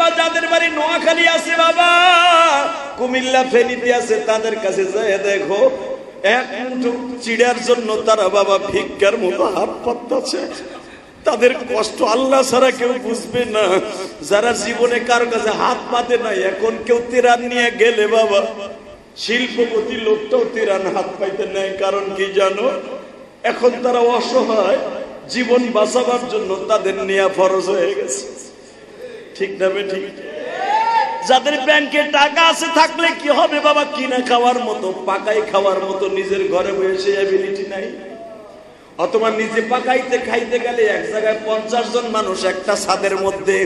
বাবা, যাদের বাড়ি নোয়াখালী আছে বাবা, কুমিল্লা ফেনীতে আছে, তাদের কাছে যায়, দেখো, এক মুঠো চিড়ার জন্য তারা বাবা ভিক্ষার মতো হাত পাত্তাছে। তাদের কষ্ট আল্লাহ ছাড়া কেউ বুঝবে না। যারা জীবনে কারও কাছে হাত পাতে নাই, এখন কেউ তিরান নিয়ে গেলে বাবা, শিল্পপতি লোকটাও তিরান হাত পাইতে নেয় কারণ কি জানো? এখন তারা অসহায়, জীবন বাঁচাবার জন্য তাদের নেয়া ফরজ হয়ে গেছে। ঠিক না বে ঠিক যাদের ব্যাংকে টাকা আছে, থাকলে কি হবে বাবা? কিনা খাওয়ার মতো, পাকাই খাওয়ার মতো নিজের ঘরে বসে অ্যাবিলিটি নাই। অথবা নিজে পাকাইতে, খাইতে গেলে এক জায়গায় পঞ্চাশ জন মানুষ, একটা ছাদের মধ্যে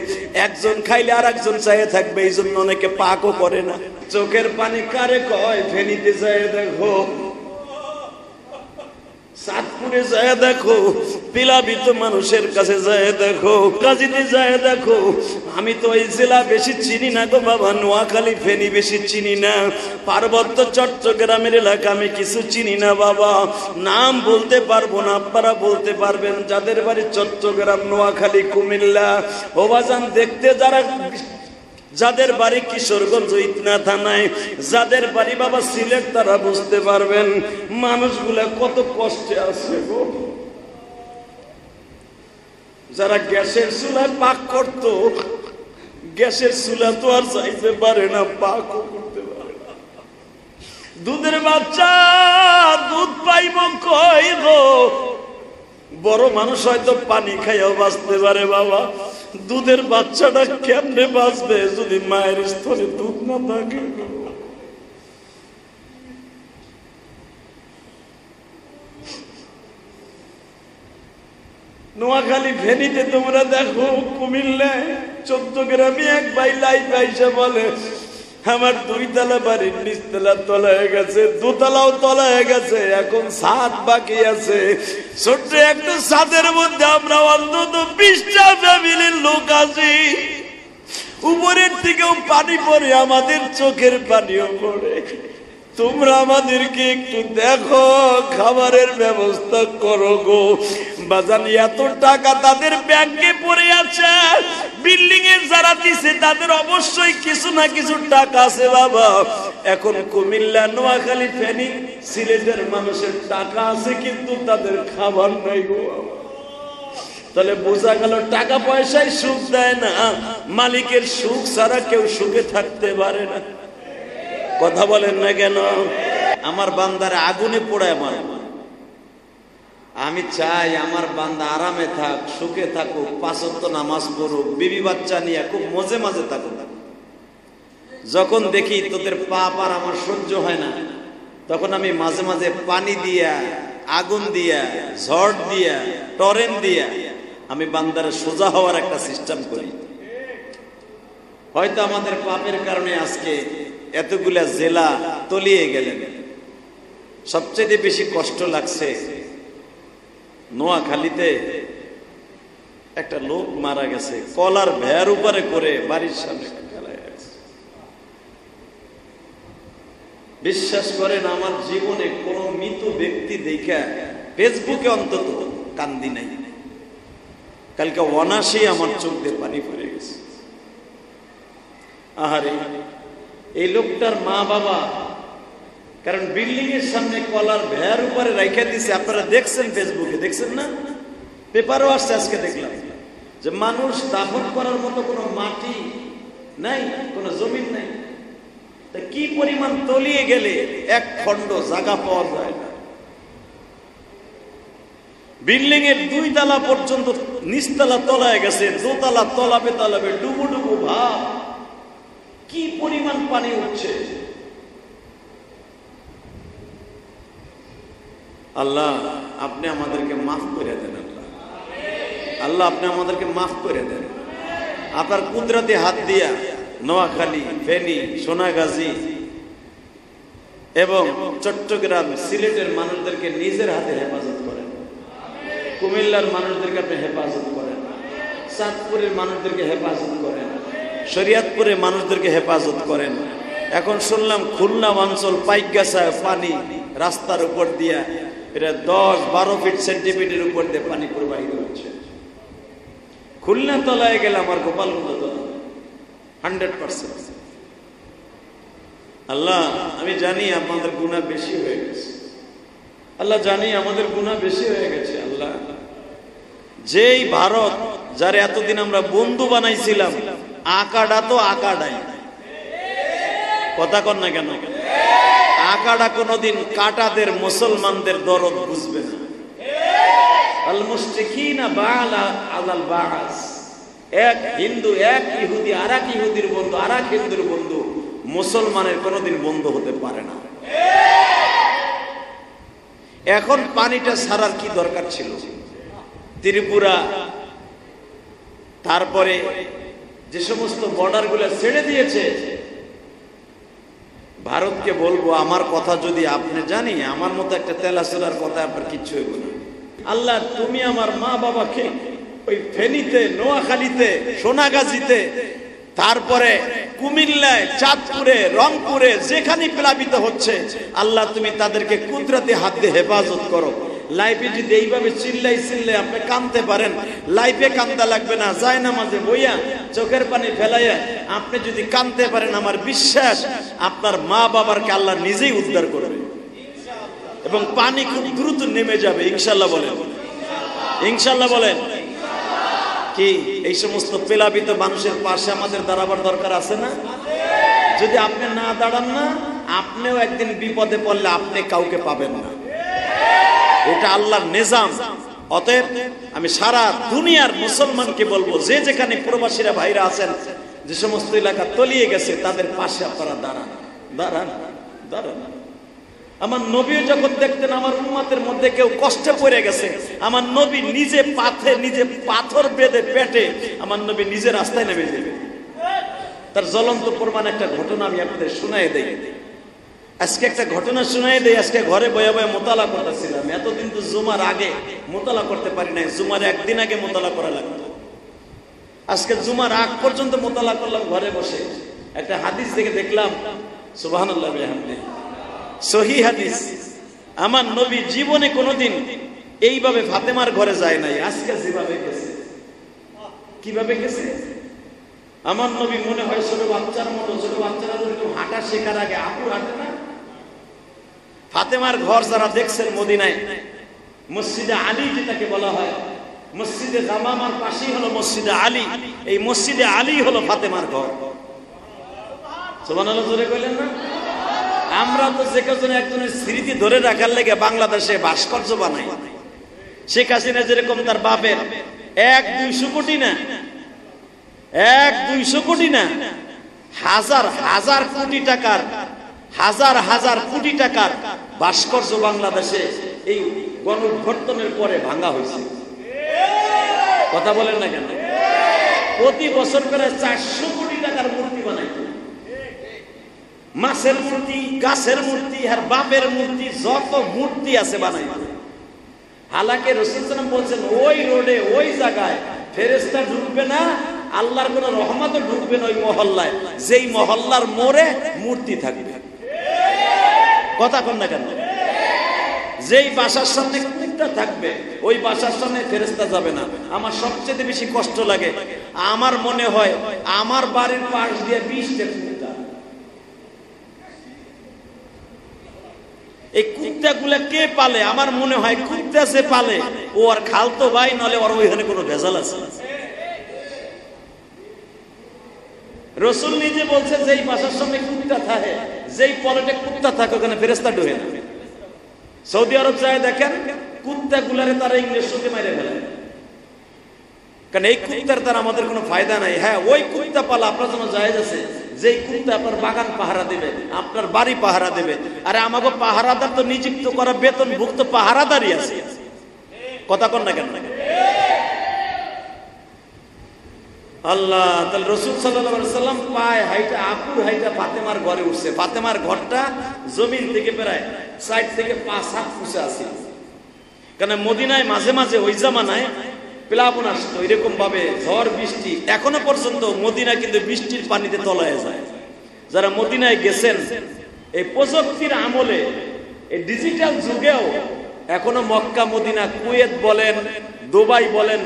একজন খাইলে আর একজন চাইয়ে থাকবে এই জন্য অনেকে পাকও করে না। চোখের পানি কারে কয়? ফেনিতে যায়, দেখো সাতপুরে যায় দেখো পিলাবিত মানুষের কাছে যায় দেখো, কাজিতে যায় দেখো। আমি তো ওই জেলা বেশি চিনি না গো বাবা, নোয়াখালী, ফেনি বেশি চিনি না। পার্বত্য চট্টগ্রামের এলাকা আমি কিছু চিনি না বাবা। নাম বলতে পারব না, আপনারা বলতে পারবেন। যাদের বাড়ি চট্টগ্রাম, নোয়াখালী, কুমিল্লা ওবাজান দেখতে যারা যাদের বাড়ি কিশোরগঞ্জ ইতনা থানায়, যাদের বাড়ি বাবা সিলেট, তারা বুঝতে পারবেন মানুষগুলা কত কষ্টে আছে গো। যারা গ্যাসের চুলায় পাক করত, গ্যাসের চুলা তো আর চাইতে পারে না, পাকও করতে পারে না। দুধের বাচ্চা, দুধ পাইব কই গো? বড় মানুষ হয়তো পানি খাইয়াও বাঁচতে পারে, বাবা। দুধের বাচ্চাটা কেমনে বাঁচবে যদি মায়ের স্তরে দুধ না থাকে? নোয়াখালী ফেনীতে তোমরা দেখো কুমিল্লায় চোদ্দ গ্রামে এক ভাই লাই পাইসা বলে আমার দুই তলা বাড়ির নিচতলা তলা হয়ে গেছে, দুতলাও তলা হয়ে গেছে, এখন সাত বাকি আছে। ছোট্ট একটা সাতের মধ্যে আমরা অন্তত বিশটা ফ্যামিলির লোক আছি। উপরের দিকেও পানি পড়ে, আমাদের চোখের পানিও পড়ে। তোমরা আমাদেরকে একটু দেখো, খাবারের ব্যবস্থা করো গো। বাজান এত টাকা তাদের ব্যাংকে পড়ে আছে। বিল্ডিং এ যারা দিছে, তাদের অবশ্যই কিছু না কিছু টাকা আছে বাবা। এখন কুমিল্লা, নোয়াখালী, ফেনী, সিলেটের মানুষের টাকা আছে, কিন্তু তাদের খাবার নাই গো তাহলে বোঝা গেল টাকা পয়সায় সুখ দেয় না। মালিকের সুখ ছাড়া কেউ সুখে থাকতে পারে না। কথা বলেন না কেন? আমার বান্দার আগুনে পোড়ায় আমার আমি চাই আমার বান্দা আরামে থাক, সুখে থাকুক পাঁচত্ব নামাজ পড়ুক, বিবি বাচ্চা নিয়ে খুব মজে মাঝে থাকুক। যখন দেখি তোদের পাপ আর আমার সহ্য হয় না, তখন আমি মাঝে মাঝে পানি দিয়া, আগুন দিয়া, ঝড় দিয়া, টরেন দিয়া আমি বান্দারে সোজা হওয়ার একটা সিস্টেম করি। হয়তো আমাদের পাপের কারণে আজকে এতগুলা জেলা তলিয়ে গেলেন। সবচেয়ে বেশি কষ্ট লাগছে নোয়াখালীতে। একটা লোক মারা গেছে, কলার ভেয়ার উপরে করে বাড়ির সামনে বিশ্বাস করেন, আমার জীবনে কোন মৃত ব্যক্তি দেখা ফেসবুকে অন্তত কান্দি নাই। কালকে অনাসেই আমার চোখ দিয়ে পানি পড়ে গেছে। আহারে এই লোকটার মা বাবা, কারণ বিল্ডিং এর সামনে কলার ভেয়ার উপরে রাইখা দিছে। আপনারা দেখছেন ফেসবুকে দেখছেন না? পেপারও আসছে, আজকে দেখলাম। যে মানুষ দাফন করার মতো কোনো মাটি নাই, কোনো জমিন নাই। তা কি পরিমাণ তলিয়ে গেলে এক খণ্ড জায়গা পাওয়া যায় না? বিল্ডিং এর দুই তলা পর্যন্ত নিচতলা তলায় গেছে, দোতলা তলাবে তলাবে ডুবু ডুবু ভাব। কি পরিমাণ পানি উঠছে? আল্লাহ, আপনি আমাদেরকে মাফ করে দেন আল্লাহ। আল্লাহ, আপনি আমাদেরকে মাফ করে দেন। আপনার কুদরতি হাত দিয়া নোয়াখালী, ফেনী, সোনাগাজী এবং চট্টগ্রাম সিলেটের মানুষদেরকে নিজের হাতে হেফাজত করেন। কুমিল্লার মানুষদেরকে আপনি হেফাজত করেন। চাঁদপুরের মানুষদেরকে হেফাজত করেন। শরিয়াতপুরের মানুষদেরকে হেফাজত করেন। এখন শুনলাম খুলনা অঞ্চল পাইগাছায় পানি রাস্তার উপর দিয়া এটা দশ বারো ফিট সেন্টিমিটার উপর দিয়ে পানি প্রবাহিত হচ্ছে। খুলনা তলায় গেলে আমার গোপালগঞ্জ হান্ড্রেড পার্সেন্ট আল্লাহ, আমি জানি আপনাদের গুণা বেশি হয়ে গেছে। আল্লাহ জানি আমাদের গুণা বেশি হয়ে গেছে, আল্লাহ। যেই ভারত, যার এতদিন আমরা বন্ধু বানাইছিলাম আকাডা তো আকাডাই। কথা কর না কেন? আকাডা কোনোদিন কাটাদের, মুসলমানদের দরদ বুঝবে না। আল মুশরিকিনা বালা আলাল বাস এক হিন্দু, এক ইহুদি আর এক ইহুদির বন্ধু আর এক হিন্দুর বন্ধু মুসলমানের কোনোদিন বন্ধু হতে পারে না। এখন পানিটা ছাড়ার কি দরকার ছিল? ত্রিপুরা, তারপরে যে সমস্ত বর্ডারগুলো ছেড়ে দিয়েছে, ভারতকে বলব, আমার কথা যদি আপনি জানি, আমার মতো একটা তেলাচুলার কথা আপনার কিচ্ছু হইব না। আল্লাহ, তুমি আমার মা বাবাকে ওই ফেনীতে, নোয়াখালীতে, সোনাগাজীতে, তারপরে কুমিল্লায়, চাঁদপুরে, রংপুরে যেখানে প্লাবিত হচ্ছে, আল্লাহ, তুমি তাদেরকে কুদরতি হাত হেফাজত করো। লাইফে যদি এইভাবে চিল্লাই চিল্লাই আপনি কানতে পারেন, লাইফে কান্দা লাগবে না, যায় না মাঝে বইয়া চোখের পানি ফেলাইয়া আপনি যদি কানতে পারেন, আমার বিশ্বাস আপনার মা বাবারকে আল্লাহ নিজেই উদ্ধার করবে। এবং পানি খুব দ্রুত নেমে যাবে ইনশাল্লাহ বলেন। ইনশাল্লাহ বলেন। কি, এই সমস্ত পেলাবিত মানুষের পাশে আমাদের দাঁড়াবার দরকার আছে না? যদি আপনি না দাঁড়ান না, আপনিও একদিন বিপদে পড়লে আপনি কাউকে পাবেন না। এটা আল্লাহর নিজাম। অতএব আমি সারা দুনিয়ার মুসলমানকে বলব, যে যেখানে প্রবাসীরা ভাইরা আছেন, যে সমস্ত এলাকা তলিয়ে গেছে, তাদের পাশে আপনারা দাঁড়ান। দাঁড়ান দাঁড়ান। আমার নবীও যখন দেখতেন আমার উম্মাতের মধ্যে কেউ কষ্টে পড়ে গেছে, আমার নবী নিজে পাথে, নিজে পাথর বেঁধে পেটে আমার নবী নিজে রাস্তায় নেমে যাবে। তার জ্বলন্ত প্রমাণ একটা ঘটনা আমি আপনাদের শুনাই দেই। আজকে একটা ঘটনা শুনাই দেই, আজকে ঘরে বয়ে বয়ে মোতালা করতেছিলাম। এতদিন তো জুমার আগে মোতালা করতে পারি নাই। জুমার একদিন আগে মোতালা করা লাগতো। আজকে জুমার আগ পর্যন্ত মোতালা করলাম ঘরে বসে। একটা হাদিস দেখে দেখলাম সুবাহ সহি হাদিস। আমার নবী জীবনে কোনোদিন এইভাবে ফাতেমার ঘরে যায় নাই। আজকে যেভাবে গেছে। কীভাবে গেছে? আমার নবী মনে হয় ছোট বাচ্চার মতো, ছোট বাচ্চারা হাঁটা শেখার আগে আপুর হাঁটে না? ফাতেমার ঘর যারা দেখছেন মদিনায়, মসজিদে আলী যেটাকে বলা হয়, মসজিদে জামামার পাশেই হলো মসজিদে আলী, এই মসজিদে আলী হলো ফাতেমার ঘর। সোমান জোরে কইলেন না? আমরা তো যে কেজন একজনের স্মৃতি ধরে রাখার লেগে বাংলাদেশে ভাস্কর্য বানাই। শেখ হাসিনা যেরকম তার বাপের, এক দুইশো কোটি না, এক দুইশো কোটি না, হাজার হাজার কোটি টাকার, হাজার হাজার কোটি টাকার ভাস্কর্য বাংলাদেশে এই গণ গণভর্তনের পরে ভাঙা হয়েছে। কথা বলেন না কেন? প্রতি বছর করে চারশো কোটি টাকার মূর্তি বানাইতো মাছের মূর্তি, গাছের মূর্তি, আর বাপের মূর্তি, যত মূর্তি আছে বানাই হালাকে রসুলাম বলছেন, ওই রোডে, ওই জায়গায় ফেরেস্তা ঢুকবে না, আল্লাহর কোন রহমতও ঢুকবে না ওই মহল্লায়। যেই মহল্লার মোড়ে মূর্তি থাকবে। কথা কন না কেন? যেই বাসার সামনে কুত্তা থাকবে, ওই বাসার সামনে ফেরেস্তা যাবে না। আমার সবচেয়ে বেশি কষ্ট লাগে। আমার মনে হয় আমার বাড়ির পাশ দিয়ে কুত্তা এই কুত্তা গুলা কে পালে? আমার মনে হয় কুত্তা সে পালে, ও আর খালতো ভাই, নলে ওর ওইখানে কোনো ভেজাল আছে। রসুল নিজে বলছে যেই বাসার সামনে কুত্তা থাকে, যেই পলেটে কুত্তা থাকে, ওখানে ফেরেস্তা ঢোকে না। সৌদি আরব যায়, দেখেন কুত্তা গুলারে তারা ইংলিশ শুনতে মাইরে ফেলে। কারণ এই কুত্তার তার আমাদের কোনো ফায়দা নাই। হ্যাঁ ওই কুত্তা পালা আপনার জন্য জায়েজ আছে। যেই কুত্তা আপনার বাগান পাহারা দেবে, আপনার বাড়ি পাহারা দেবে। আরে আমাকে পাহারাদার তো নিযুক্ত করা বেতন ভুক্ত পাহারাদারই আছে। কথা কন না কেন? আল্লাহ, তাহলে রসুল সাল্লাহ সাল্লাম পায় হাইটা আপুর হাইটা ফাতেমার ঘরে উঠছে। ফাতেমার ঘরটা জমিন থেকে প্রায় সাইড থেকে পাঁচ হাত ফুসে আছে। কেন মদিনায় মাঝে মাঝে ওই জামানায় প্লাবন আসতো এরকম ভাবে ঝড়, বৃষ্টি। এখনও পর্যন্ত মদিনা কিন্তু বৃষ্টির পানিতে তলায় যায়। যারা মদিনায় গেছেন, এই প্রযুক্তির আমলে, এই ডিজিটাল যুগেও এখনও মক্কা, মদিনা, কুয়েত বলেন, দুবাই বলেন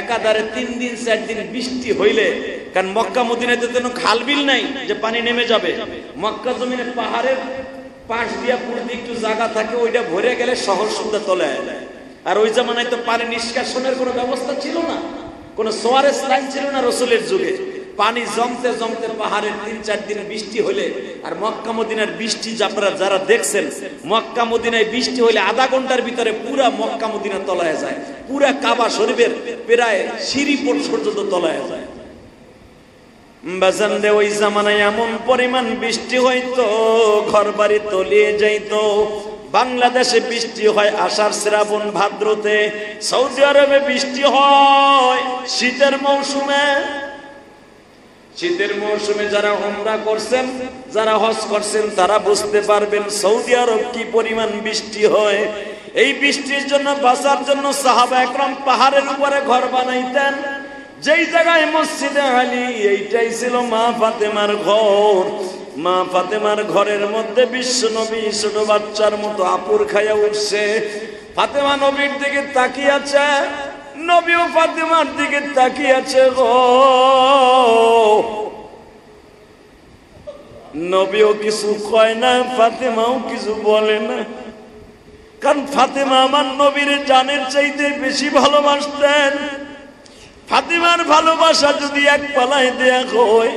একাধারে তিন দিন, চার দিন বৃষ্টি হইলে, কারণ মক্কা মদিনাতে যেন কোনো খাল বিল নাই, যে পানি নেমে যাবে। মক্কা জমিনে পাহাড়ের পাশ দিয়া পুরদি একটু জায়গা থাকে, ওইটা ভরে গেলে শহর সুদ্ধা তলে আর ওই জামানায় তো পানি নিষ্কাশনের কোনো ব্যবস্থা ছিল না। কোনো সোয়ারেজ লাইন ছিল না রসুলের যুগে। পানি জমতে জমতে পাহাড়ের তিন চার দিন বৃষ্টি হলে আর মক্কা মদিনার বৃষ্টি আপনারা যারা দেখছেন, মক্কা মদিনায় বৃষ্টি হলে আধা ঘণ্টার ভিতরে পুরা মক্কা মদিনা তলায় যায়, পুরা কাবা শরীফের প্রায় সিঁড়ি পর্যন্ত তলায় যায়। ওই জামানায় এমন পরিমাণ বৃষ্টি হইতো ঘর বাড়ি তলিয়ে যাইতো। বাংলাদেশে বৃষ্টি হয় আষাঢ় শ্রাবণ ভাদ্রতে, সৌদি আরবে বৃষ্টি হয় শীতের মৌসুমে। শীতের মৌসুমে যারা হোমরা করছেন, যারা হজ করছেন, তারা বুঝতে পারবেন সৌদি আরব কি পরিমাণ বৃষ্টি হয়। এই বৃষ্টির জন্য, বাঁচার জন্য সাহাবা একরম পাহাড়ের উপরে ঘর বানাইতেন। যেই জায়গায় মসজিদে আলী, এইটাই ছিল মা ফাতেমার ঘর। মা ফাতেমার ঘরের মধ্যে বিশ্ব নবী, ছোট বাচ্চার মতো আপুর খাইয়া উঠছে। ফাতেমা নবীর দিকে তাকিয়ে আছে। নবীও ফাতেমার দিকে তাকিয়ে আছে গো। নবীও কিছু কয় না, ফাতেমাও কিছু বলে না। কারণ ফাতেমা আমার নবীর জানের চাইতে বেশি ভালোবাসতেন। ফাতেমার ভালোবাসা যদি এক পালায় দেয়া হয়,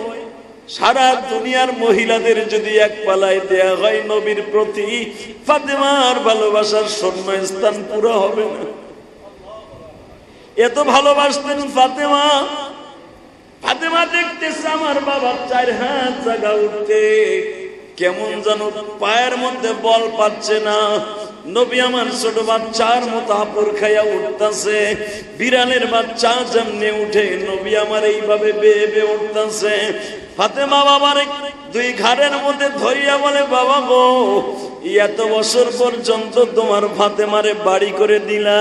সারা দুনিয়ার মহিলাদের যদি এক পালায় দেয়া হয়, নবীর প্রতি ফাতেমার ভালোবাসার শূন্য স্থান পুরো হবে না। এত ভালোবাসতেন ফাতেমা। ফাতেমা দেখতেছে আমার বাবার চার হাত জায়গা উঠতে। কেমন যেন পায়ের মধ্যে বল পাচ্ছে না। নবী আমার ছোট বাচ্চার মতো আপর খাইয়া উঠতেছে। বিড়ালের বাচ্চা যেমনি উঠে, নবী আমার এইভাবে বেয়ে বেয়ে উঠতেছে। ফাতেমা বাবার দুই ঘাড়ের মধ্যে ধরিয়া বলে, বাবা গো এত বছর পর্যন্ত তোমার ভাতে মারে বাড়ি করে দিলা।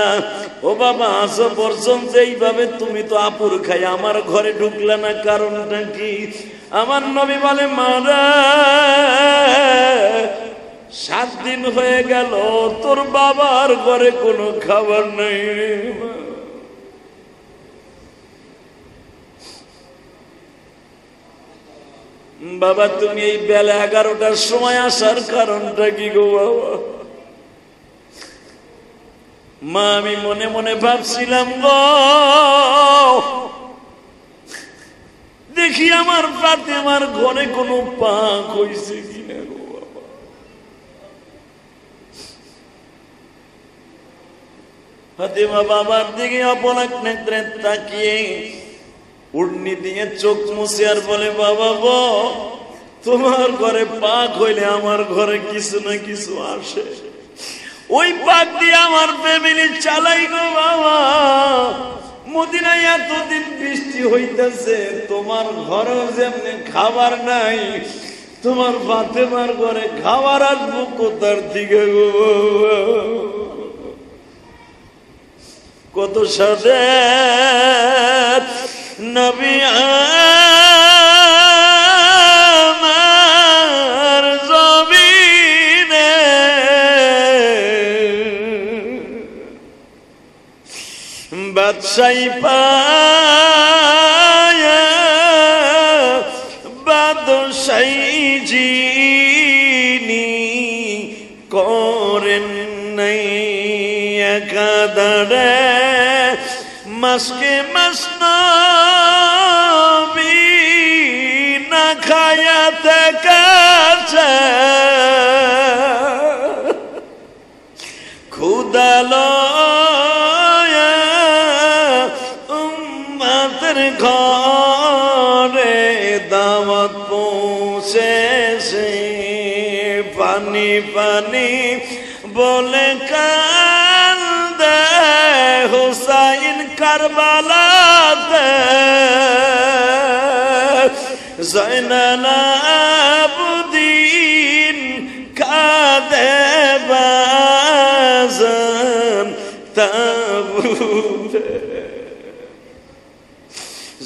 ও বাবা আসো পর্যন্ত এইভাবে তুমি তো আপুর খাই আমার ঘরে ঢুকলে না, কারণটা কি? আমার নবী বলে, মারা, সাত দিন হয়ে গেল, তোর বাবার ঘরে কোনো খাবার নেই রে মা। বাবা, তুমি এই বেলা এগারোটার সময় আসার কারণটা কি গো বাবা? মা, আমি মনে মনে ভাবছিলাম গো দেখি আমার পাতে আমার ঘরে কোনো পাক হয়েছে কিনা গো বাবা। ফাতেমা বাবার দিকে অপরাক নেত্রে তাকিয়ে উড়নি দিয়ে চোখ মুছে আর বলে, বাবা গো, তোমার ঘরে পাক হইলে আমার ঘরে কিছু না কিছু আসে। ওই পাক দিয়ে আমার ফ্যামিলি চালাই গো বাবা। মদিনায় এতদিন বৃষ্টি হইতেছে, তোমার ঘরেও যেমনি খাবার নাই, তোমার ফাতেমার ঘরে খাবার আসব কোথার দিকে গো কত সাথে নবী আমার জমিনে। বাদশাই পায়া বাদশাই জিনি করেন تكلم তাবুরে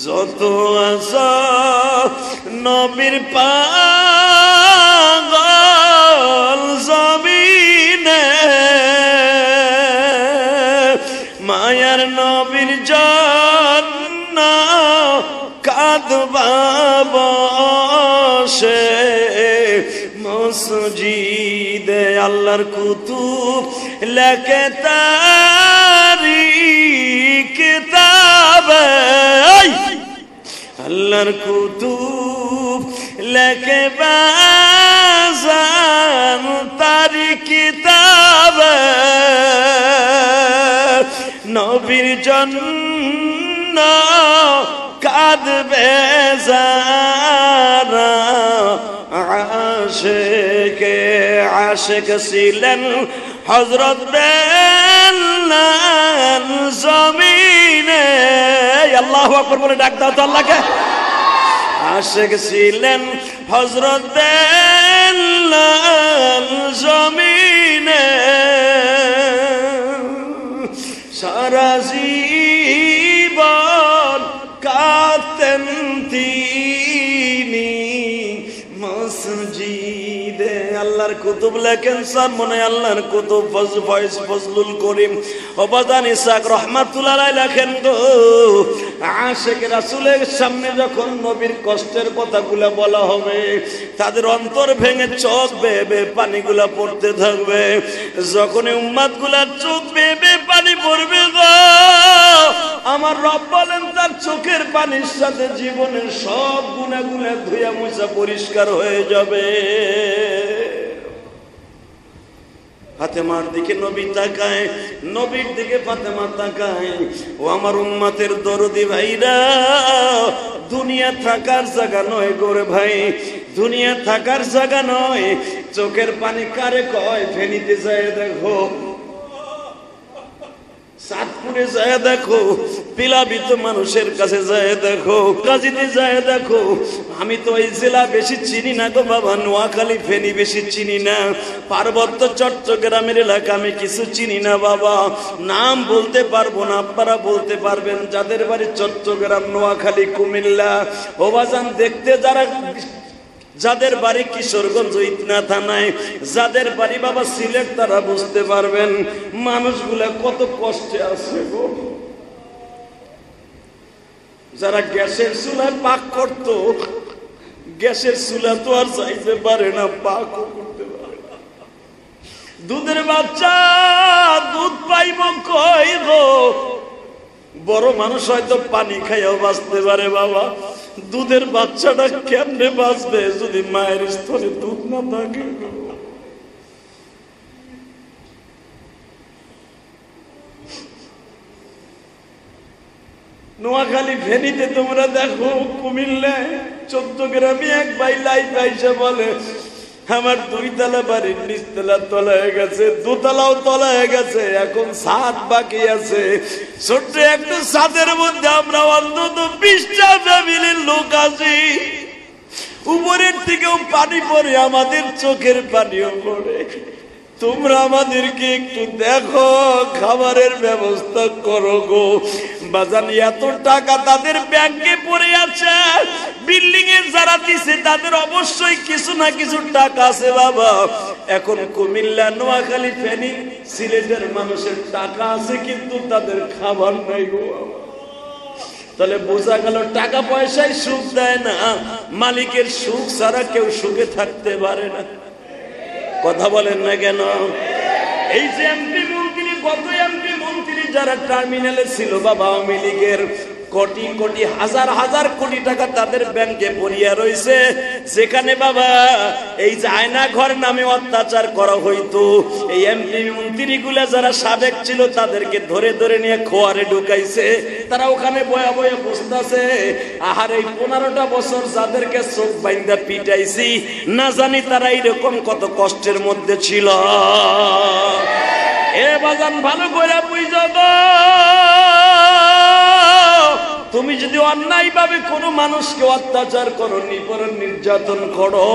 যত আসা নবীর পাগল জমিনে মায়ার নবীর জন্য কাঁদবা বসে। মসজিদে আল্লাহর কুতুব লেখে তারি কিতাবে এই! আল্লাহর কুতুব লেখে বাজান তারি কিতাবে নবীর জন্য কাঁদবে যারা আশেকে, আশেক ছিলেন হজরত জমিনে। আল্লাহ আকবর বলে ডাক দাও তো আল্লাহকে। আশেক ছিলেন হজরত জমিনে। সারা জীবন কাতেন তিনি। কুতুব লেখেন স্যার মনে আল্লাহর কুতুব ফয়েজ, ফজলুল করিম। অবাদান ইসাক রহমাতুল্লাহ লেখেন গো। আশেক রাসূলের সামনে যখন নবীর কষ্টের কথাগুলো বলা হবে, তাদের অন্তর ভেঙে চোখ বেবে পানিগুলা পড়তে থাকবে। যখন উম্মাদগুলার চোখ বেবে পানি পড়বে গো, আমার রব বলেন, তার চোখের পানির সাথে জীবনের সব গুণাগুলা ধুয়া মুছা পরিষ্কার হয়ে যাবে। ফাতেমার দিকে নবী তাকায়, নবীর দিকে ফাতেমা তাকায়। ও আমার উম্মাতের দরদি ভাইরা, দুনিয়া থাকার জায়গা নয় গোরে ভাই, দুনিয়া থাকার জায়গা নয়। চোখের পানি কারে কয় ফেনিতে যায় দেখো। সাতপুরে যায় দেখো পিলাবিত মানুষের কাছে যায় দেখো, কাজিতে যায় দেখো। আমি তো এই জেলা বেশি চিনি না গো বাবা, নোয়াখালী, ফেনি বেশি চিনি না। পার্বত্য চট্টগ্রামের এলাকা আমি কিছু চিনি না বাবা। নাম বলতে পারব না, আপনারা বলতে পারবেন, যাদের বাড়ি চট্টগ্রাম, নোয়াখালী, কুমিল্লা। ওবাজান দেখতে যারা যাদের বাড়ি কিশোরগঞ্জ ইতনা থানায়, যাদের বাড়ি বাবা সিলেট, তারা বুঝতে পারবেন মানুষগুলা কত কষ্টে আছে গো। যারা গ্যাসের চুলায় পাক করত, গ্যাসের চুলা তো আর চাইতে পারে না, পাকও করতে পারে না। দুধের বাচ্চা, দুধ পাইব কই গো? বড় মানুষ হয়তো পানি খাইয়াও বাঁচতে পারে, বাবা। দুধের বাচ্চাটা কেমনে বাঁচবে যদি মায়ের স্তরে দুধ না থাকে? নোয়াখালী ফেনীতে তোমরা দেখো কুমিল্লায় চোদ্দ গ্রামে এক ভাই লাইফ আইসা বলে আমার দুই তলা বাড়ির তলা হয়ে গেছে, দুতলাও তলা হয়ে গেছে, এখন সাত বাকি আছে। ছোট্ট একটা সাদের মধ্যে আমরা অন্তত বিশটা ফ্যামিলির লোক আছি। উপরের দিকেও পানি পড়ে, আমাদের চোখের পানিও পড়ে। তোমরা আমাদেরকে একটু দেখো, খাবারের ব্যবস্থা করো গো। বাজান এত টাকা তাদের ব্যাংকে পড়ে আছে। বিল্ডিং এ যারা দিছে, তাদের অবশ্যই কিছু না কিছু টাকা আছে বাবা। এখন কুমিল্লা, নোয়াখালী, ফেনী, সিলেটের মানুষের টাকা আছে, কিন্তু তাদের খাবার নাই গো তাহলে বোঝা গেল, টাকা পয়সায় সুখ দেয় না। মালিকের সুখ ছাড়া কেউ সুখে থাকতে পারে না। কথা বলেন না কেন? এই যে এমপি মন্ত্রী কত এমপি মন্ত্রী যারা টার্মিনালে ছিল, বাবা আওয়ামী লীগের কোটি কোটি, হাজার হাজার কোটি টাকা তাদের ব্যাংকে পড়িয়া রয়েছে যেখানে বাবা, এই যে আয়না ঘর নামে অত্যাচার করা হইতো, এই এমপি মন্ত্রীগুলা যারা সাবেক ছিল তাদেরকে ধরে ধরে নিয়ে খোয়ারে ঢুকাইছে। তারা ওখানে বয়া বয়া বসতেছে। আহার এই পনেরোটা বছর যাদেরকে চোখ বাইন্দা পিটাইছি, না জানি তারা এইরকম কত কষ্টের মধ্যে ছিল। এ বাজান ভালো করে বুঝো। তুমি যদি অন্যায় ভাবে কোনো মানুষকে অত্যাচার করো নিপরণ নির্যাতন করো,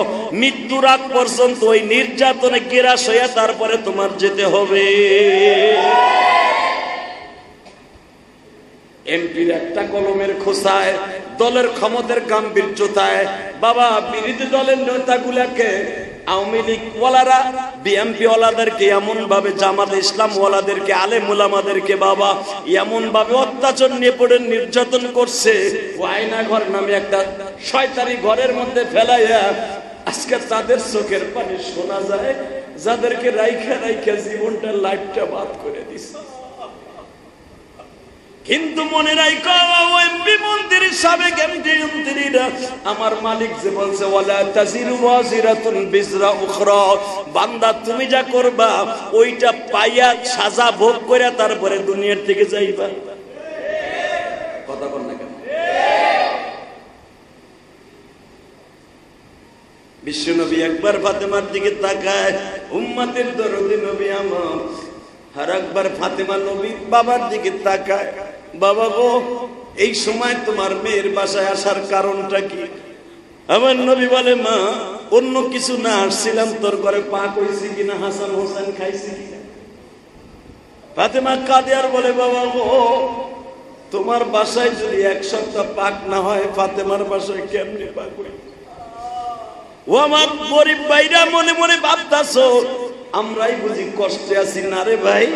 মৃত্যুর আগ পর্যন্ত ওই নির্যাতনে গেরাস হইয়া তারপরে তোমার যেতে হবে। এমপির একটা কলমের খোসায়, দলের ক্ষমতার গাম্ভীর্যতায়, বাবা বিরোধী দলের নেতাগুলাকে আওয়ামী লীগ ওয়ালারা বিএমপি ওয়ালাদেরকে এমন ভাবে জামাত ইসলাম ওয়ালাদেরকে আলেম উলামাদেরকে বাবা এমন ভাবে অত্যাচার নিয়ে পড়ে নির্যাতন করছে। ও আয়না ঘর নামে একটা শয়তানি ঘরের মধ্যে ফেলাইয়া আজকে তাদের চোখের পানি শোনা যায়, যাদেরকে রাইখা রাইখা জীবনটা লাইফটা বাদ করে দিছে। কিন্তু মনে রাখো সাবেক এমপি আমার মালিক যে বলছে বান্দা, তুমি যা করবা, ওইটা পাইয়া সাজা ভোগ করে তারপরে দুনিয়ার থেকে যাইবা। কথা বল না কেন? একবার ফাতেমার দিকে তাকায়, উম্মাতের দরদি নবী আমার, আর একবার ফাতেমা নবী বাবার দিকে তাকায়। বাবা গো, এই সময় তোমার মেয়ের বাসায় আসার কারণটা কি? আমার নবী বলে, মা, অন্য কিছু না আসছিলাম, তোর ঘরে পা কইছি কিনা, হাসান হোসেন খাইছি কিনা? ফাতেমা কাঁদে আর বলে, বাবা গো, তোমার বাসায় যদি এক সপ্তাহ পাক না হয়, ফাতেমার বাসায় কেমনি পাক হইবে? ও আমার গরিব ভাইরা, মনে মনে ভাবতাছো, আমরাই বুঝি কষ্টে আছি, না রে ভাই?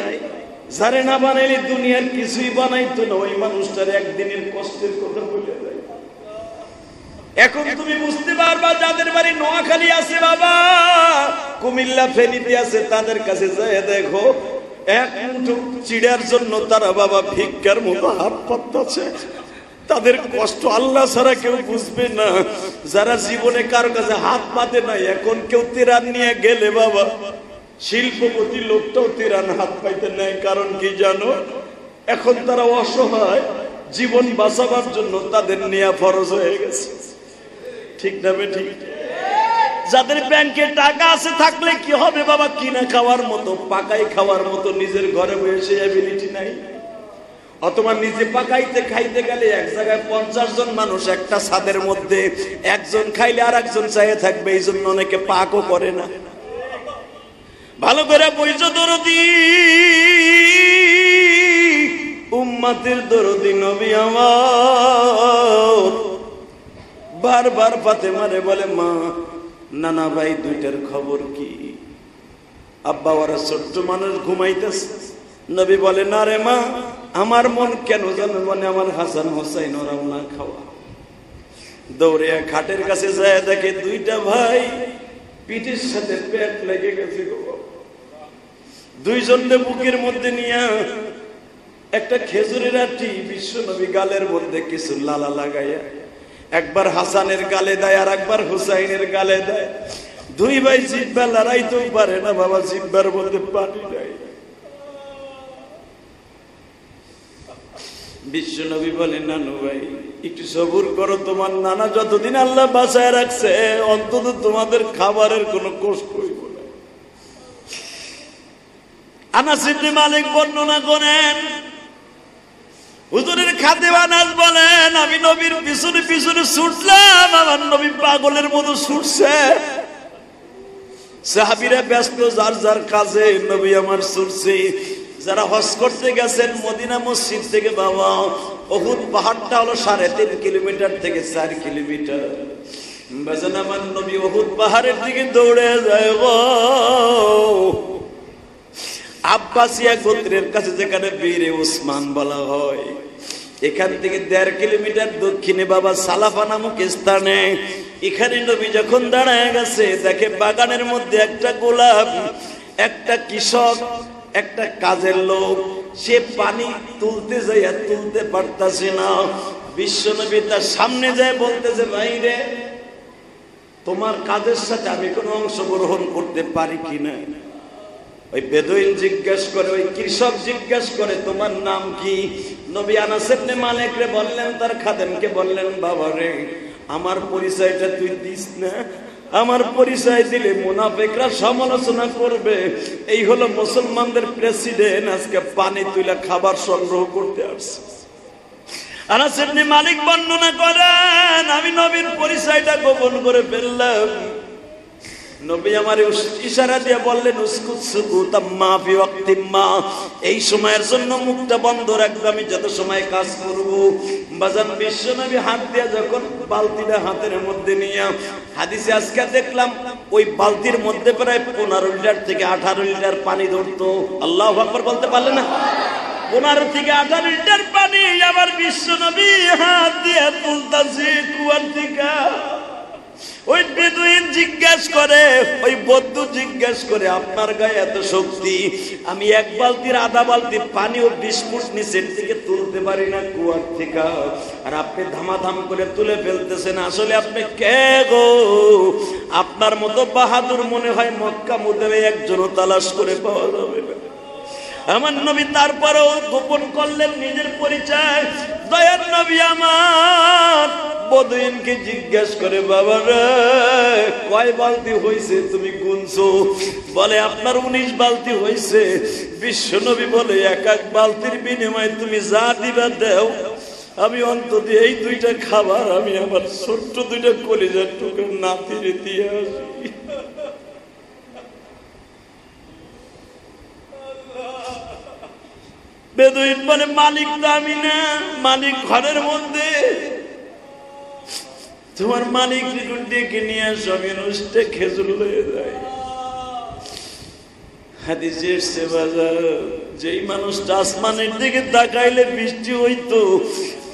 যারে না বানাইলে দুনিয়ার কিছুই বানাইতো না, ওই মানুষটার একদিনের কষ্টের কথা বলে এখন তুমি বুঝতে পারবা, যাদের বাড়ি নোয়াখালী আছে বাবা, কুমিল্লা ফেনীতে আছে, তাদের কাছে যায় দেখো, এক মুঠো চিড়ার জন্য তারা বাবা ভিক্ষার মতো হাত পাত্তাছে। তাদের কষ্ট আল্লাহ ছাড়া কেউ বুঝবে না। যারা জীবনে কারও কাছে হাত পাতে নাই, এখন কেউ তিরান নিয়ে গেলে বাবা। শিল্পপতি লোকটাও তিরান হাত পাইতে নেয় কারণ কি জানো? এখন তারা অসহায়, জীবন বাঁচাবার জন্য তাদের নেয়া ফরজ হয়ে গেছে। ঠিক না ঠিক? যাদের ব্যাংকে টাকা আছে, থাকলে কি হবে বাবা? কিনা খাওয়ার মতো, পাকাই খাওয়ার মতো নিজের ঘরে বসে অ্যাবিলিটি নাই। অথবা নিজে পাকাইতে খাইতে গেলে এক জায়গায় পঞ্চাশ জন মানুষ একটা ছাদের মধ্যে একজন খাইলে আর একজন চাইয়ে থাকবে এই জন্য অনেকে পাকও করে না। ভালো করে বইছ দরদি? উম্মাতের দরদি নবী আমার। বারবার পাতে মারে বলে, মা, নানা ভাই, দুইটার খবর কি? আব্বা, ওরা ছোট্ট মানুষ ঘুমাইতেছে। নবী বলে, না রে মা, আমার মন কেন জানো মনে আমার হাসান হোসাইন ওরাও না খাওয়া। দৌড়ে খাটের কাছে যায়, দেখে দুইটা ভাই পিঠের সাথে পেট লেগে গেছে গো। দুইজনে বুকের মধ্যে নিয়ে একটা খেজুরের আটি বিশ্ব নবী গালের মধ্যে কিছু লালা লাগাইয়া একবার হাসানের গালে দেয় আর একবার হুসাইনের গালে দেয়। দুই ভাই জিব্বা লড়াইতেও পারে না, বাবা জিব্বার মধ্যে পানি বিশ্ব নবী বলে, নানু ভাই, একটু সবুর করো, তোমার নানা যতদিন আল্লাহ বাসায় রাখছে, অন্তত তোমাদের খাবারের কোনো কষ্ট হইব না আনাস ইবনে মালিক বর্ণনা করেন, হুজুরের খাতে আনাস বলেন, আমি নবীর পিছনে পিছনে ছুটলাম, আমার নবী পাগলের মতো ছুটছে। সাহাবিরা ব্যস্ত, যার যার কাজে নবী আমার ছুটছে। যারা হজ করতে গেছেন, মদিনা মসজিদ থেকে বাবা, অহুদ পাহাড়টা হলো সাড়ে তিন কিলোমিটার থেকে চার কিলোমিটার। বেজন, আমার নবী অহুদ পাহাড়ের দিকে দৌড়ে যায় গো। আব্বাসিয়া গোত্রের কাছে যেখানে বীরে উসমান বলা হয়, এখান থেকে দেড় কিলোমিটার দক্ষিণে বাবা সালাফা নামক স্থানে, এখানে নবী যখন দাঁড়ায় গেছে, দেখে বাগানের মধ্যে একটা গোলাপ, একটা কৃষক, একটা কাজের লোক, সে পানি তুলতে যাইয়া তুলতে পারতাছে না। বিশ্বনবী তার সামনে যায় বলতেছে, ভাই রে, তোমার কাজের সাথে আমি কোনো অংশগ্রহণ করতে পারি কিনা ওই বেদইন জিজ্ঞেস করে, ওই কৃষক জিজ্ঞেস করে, তোমার নাম কি? নবী আনাসেবনে মালিক রে বললেন, তার খাদেমকে বললেন, বাবা রে, আমার পরিচয়টা তুই দিস না। আমার পরিচয় দিলে মুনাফেকরা সমালোচনা করবে। এই হলো মুসলমানদের প্রেসিডেন্ট, আজকে পানি তুলে খাবার সংগ্রহ করতে আসছে আনাস মালিক বর্ণনা করেন, আমি নবীর পরিচয়টা গোপন করে ফেললাম। নবী আমার ইশারা দিয়ে বললেন, উসকুত সুকুত আম্মা ফি ওয়াক্তিম্মা এই সময়ের জন্য মুখটা বন্ধ রাখবে, আমি যত সময় কাজ করব। বাজান বিশ্ব নবী হাত দিয়ে যখন বালতিটা হাতের মধ্যে নিয়ে হাদিসে আজকে দেখলাম, ওই বালতির মধ্যে প্রায় পনেরো লিটার থেকে আঠারো লিটার পানি ধরতো। আল্লাহ আকবর বলতে পারলে না? পনেরো থেকে আঠারো লিটার পানি আমার বিশ্ব নবী হাত দিয়ে তুলতাছে কুয়ার থেকে ওই বেদুইন জিজ্ঞেস করে, ওই বদ্ধ জিজ্ঞেস করে, আপনার গায়ে এত শক্তি, আমি এক বালতির আধা বালতি পানি ও বিশ ফুট নিচের থেকে তুলতে পারি না কুয়ার থেকে। আর আপনি ধামাধাম করে তুলে ফেলতেছেন, আসলে আপনি কে গো? আপনার মতো বাহাদুর মনে হয় মক্কা মুদেবে একজনও তালাশ করে পাওয়া যাবে না। আমার নবী তারপরেও গোপন করলেন নিজের পরিচয়। দয়ার নবী আমার বদইনকে জিজ্ঞেস করে, বাবা রে, কয় বালতি হয়েছে তুমি গুনছো? বলে, আপনার উনিশ বালতি হয়েছে বিশ্ব নবী বলে, এক এক বালতির বিনিময়ে তুমি যা দিবা দেও। আমি অন্তত এই দুইটা খাবার, আমি আমার ছোট্ট দুইটা কলিজার টুকরো নাতিরে আসি। বেদুইন বলে, মালিক দামি না, মালিক ঘরের মধ্যে। তোমার মালিক ডেকে নিয়ে আসো, আমি নুষ্টে খেজুর লয়ে যাই। হাদিসে এসছে, বাজার, যেই মানুষটা আসমানের দিকে তাকাইলে বৃষ্টি হইতো,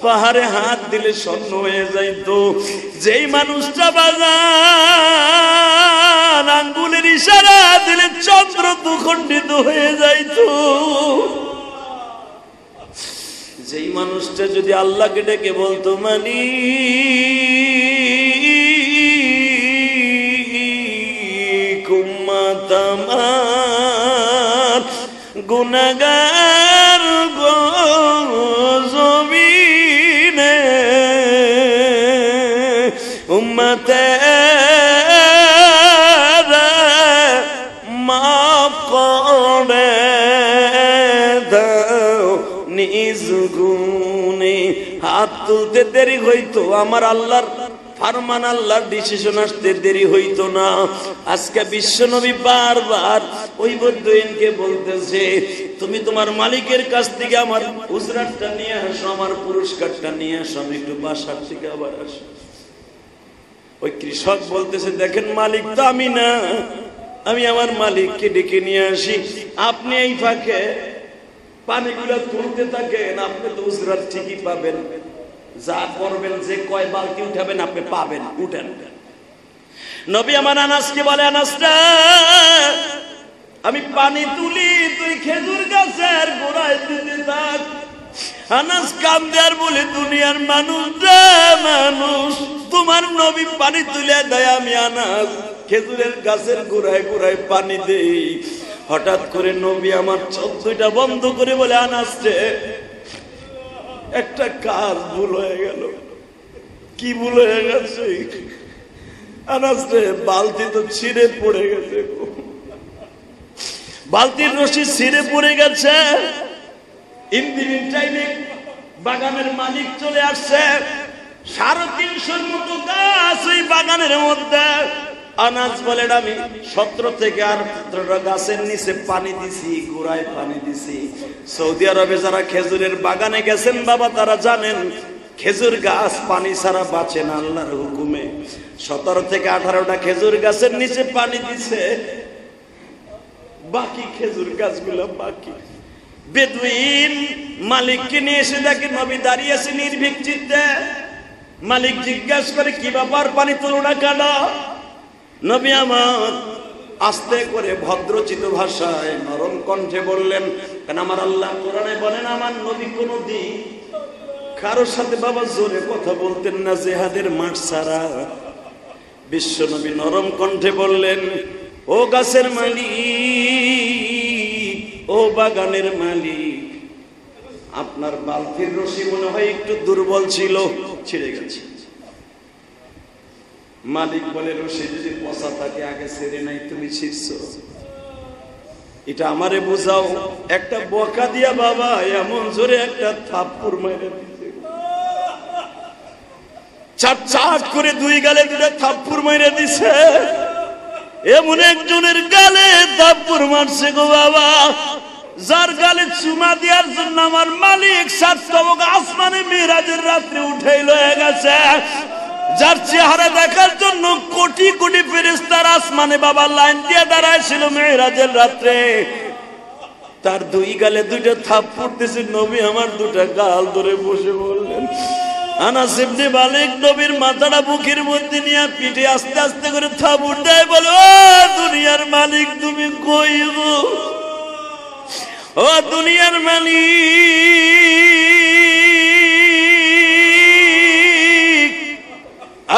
পাহাড়ে হাত দিলে স্বর্ণ হয়ে যাইতো। যেই মানুষটা বাজার, আঙ্গুলের ইশারা দিলে চন্দ্র দুখণ্ডিত হয়ে যাইতো। যেই মানুষটা যদি আল্লাহকে ডেকে বলতো মানি কুম্মাতামার গুনাগার গো জমিনে উম্মতে তুলতে দেরি হইতো, আমার আল্লাহর ফারমান আল্লাহর ডিসিশন আসতে দেরি হইতো না। আজকে বিশ্ব নবী বারবার ওই বৈদ্যকে বলতেছে, তুমি তোমার মালিকের কাছ থেকে আমার উজরাটটা নিয়ে আসো, আমার পুরস্কারটা নিয়ে আসো, আমি একটু বাসার থেকে আবার আসো। ওই কৃষক বলতেছে, দেখেন মালিক তো আমি না, আমি আমার মালিককে ডেকে নিয়ে আসি। আপনি এই ফাঁকে পানিগুলো তুলতে থাকেন, আপনি তো উজরাত ঠিকই পাবেন। যা করবেন, যে কয় বালতি উঠাবেন, আপনি পাবেন। উঠেন। নবী আমার আনাসকে বলে, আনাসটা, আমি পানি তুলি, তুই খেজুর গাছের গোড়ায় দিতে থাক। আনাস কান্দে আর বলে, দুনিয়ার মানুষ রে মানুষ, তোমার নবী পানি তুলে দেয় আমি আনাস। খেজুরের গাছের গোড়ায় গোড়ায় পানি দেই। হঠাৎ করে নবী আমার চোদ্দটা বন্ধ করে বলে আনাসছে একটা কাজ ভুল হয়ে গেল। কি ভুল হয়ে গেছে? বালতি তো ছিঁড়ে পড়ে গেছে। বালতির রশি ছিঁড়ে পড়ে গেছে। বাগানের মালিক চলে আসছে। সাড়ে তিনশোর মতো গাছ ওই বাগানের মধ্যে। আনাজ বলেন আমি সতেরো থেকে আর গাছের নিচে পানি দিছি, গোড়ায় পানি দিছি। সৌদি আরবে যারা খেজুরের বাগানে গেছেন, বাবা, তারা জানেন, খেজুর গাছ পানি ছাড়া বাঁচে না আল্লাহর হুকুমে। সতেরো থেকে আঠারোটা খেজুর গাছের নিচে পানি দিছে। বাকি খেজুর গাছগুলো বাকি। বেদুইন মালিককে নিয়ে এসে দেখে নবী দাঁড়িয়ে আছে নির্ভীক চিত্তে। মালিক জিজ্ঞাসা করে, কি ব্যাপার? পানি তুলো না কেন? নবী আমার আস্তে করে ভদ্রচিত ভাষায় নরম কণ্ঠে বললেন, কেন আমার আল্লাহ কোরআনে বলেন, আমার নবী কোনো দিন কারোর সাথে বাবা জোরে কথা বলতেন না, জেহাদের মাঠ ছাড়া। বিশ্ব নবী নরম কণ্ঠে বললেন, ও গাছের মালিক, ও বাগানের মালিক, আপনার বালতির রশি মনে হয় একটু দুর্বল ছিল, ছিঁড়ে গেছে। মালিক বলে রশি যদি পচা থাকে, আগে ছেড়ে নাই, তুমি ছিড়ছ। এটা আমারে বুঝাও, একটা বকা দিয়া বাবা, এমন জোরে একটা থাপ্পুর মেরে চাট করে দুই গালে দুটা থাপ্পুর মেরে দিছে। এমন একজনের গালে দাপুর মারছে গো বাবা, যার গালে চুমা দেওয়ার জন্য আমার মালিক সাততমক আসমানে মিরাজের রাত্রে উঠাই লয়ে গেছে। যার চেহারা দেখার জন্য কোটি কোটি ফেরেস্তার আসমানে বাবা লাইন দিয়ে দাঁড়ায় ছিল মেয়েরাজের রাত্রে। তার দুই গালে দুইটা থাপ পড়তেছে নবী আমার দুটা গাল ধরে বসে বললেন মালিক নবীর মাথাটা মধ্যে নিয়ে পিঠে আস্তে আস্তে করে দুনিয়ার মালিক, তুমি কই ও দুনিয়ার মালিক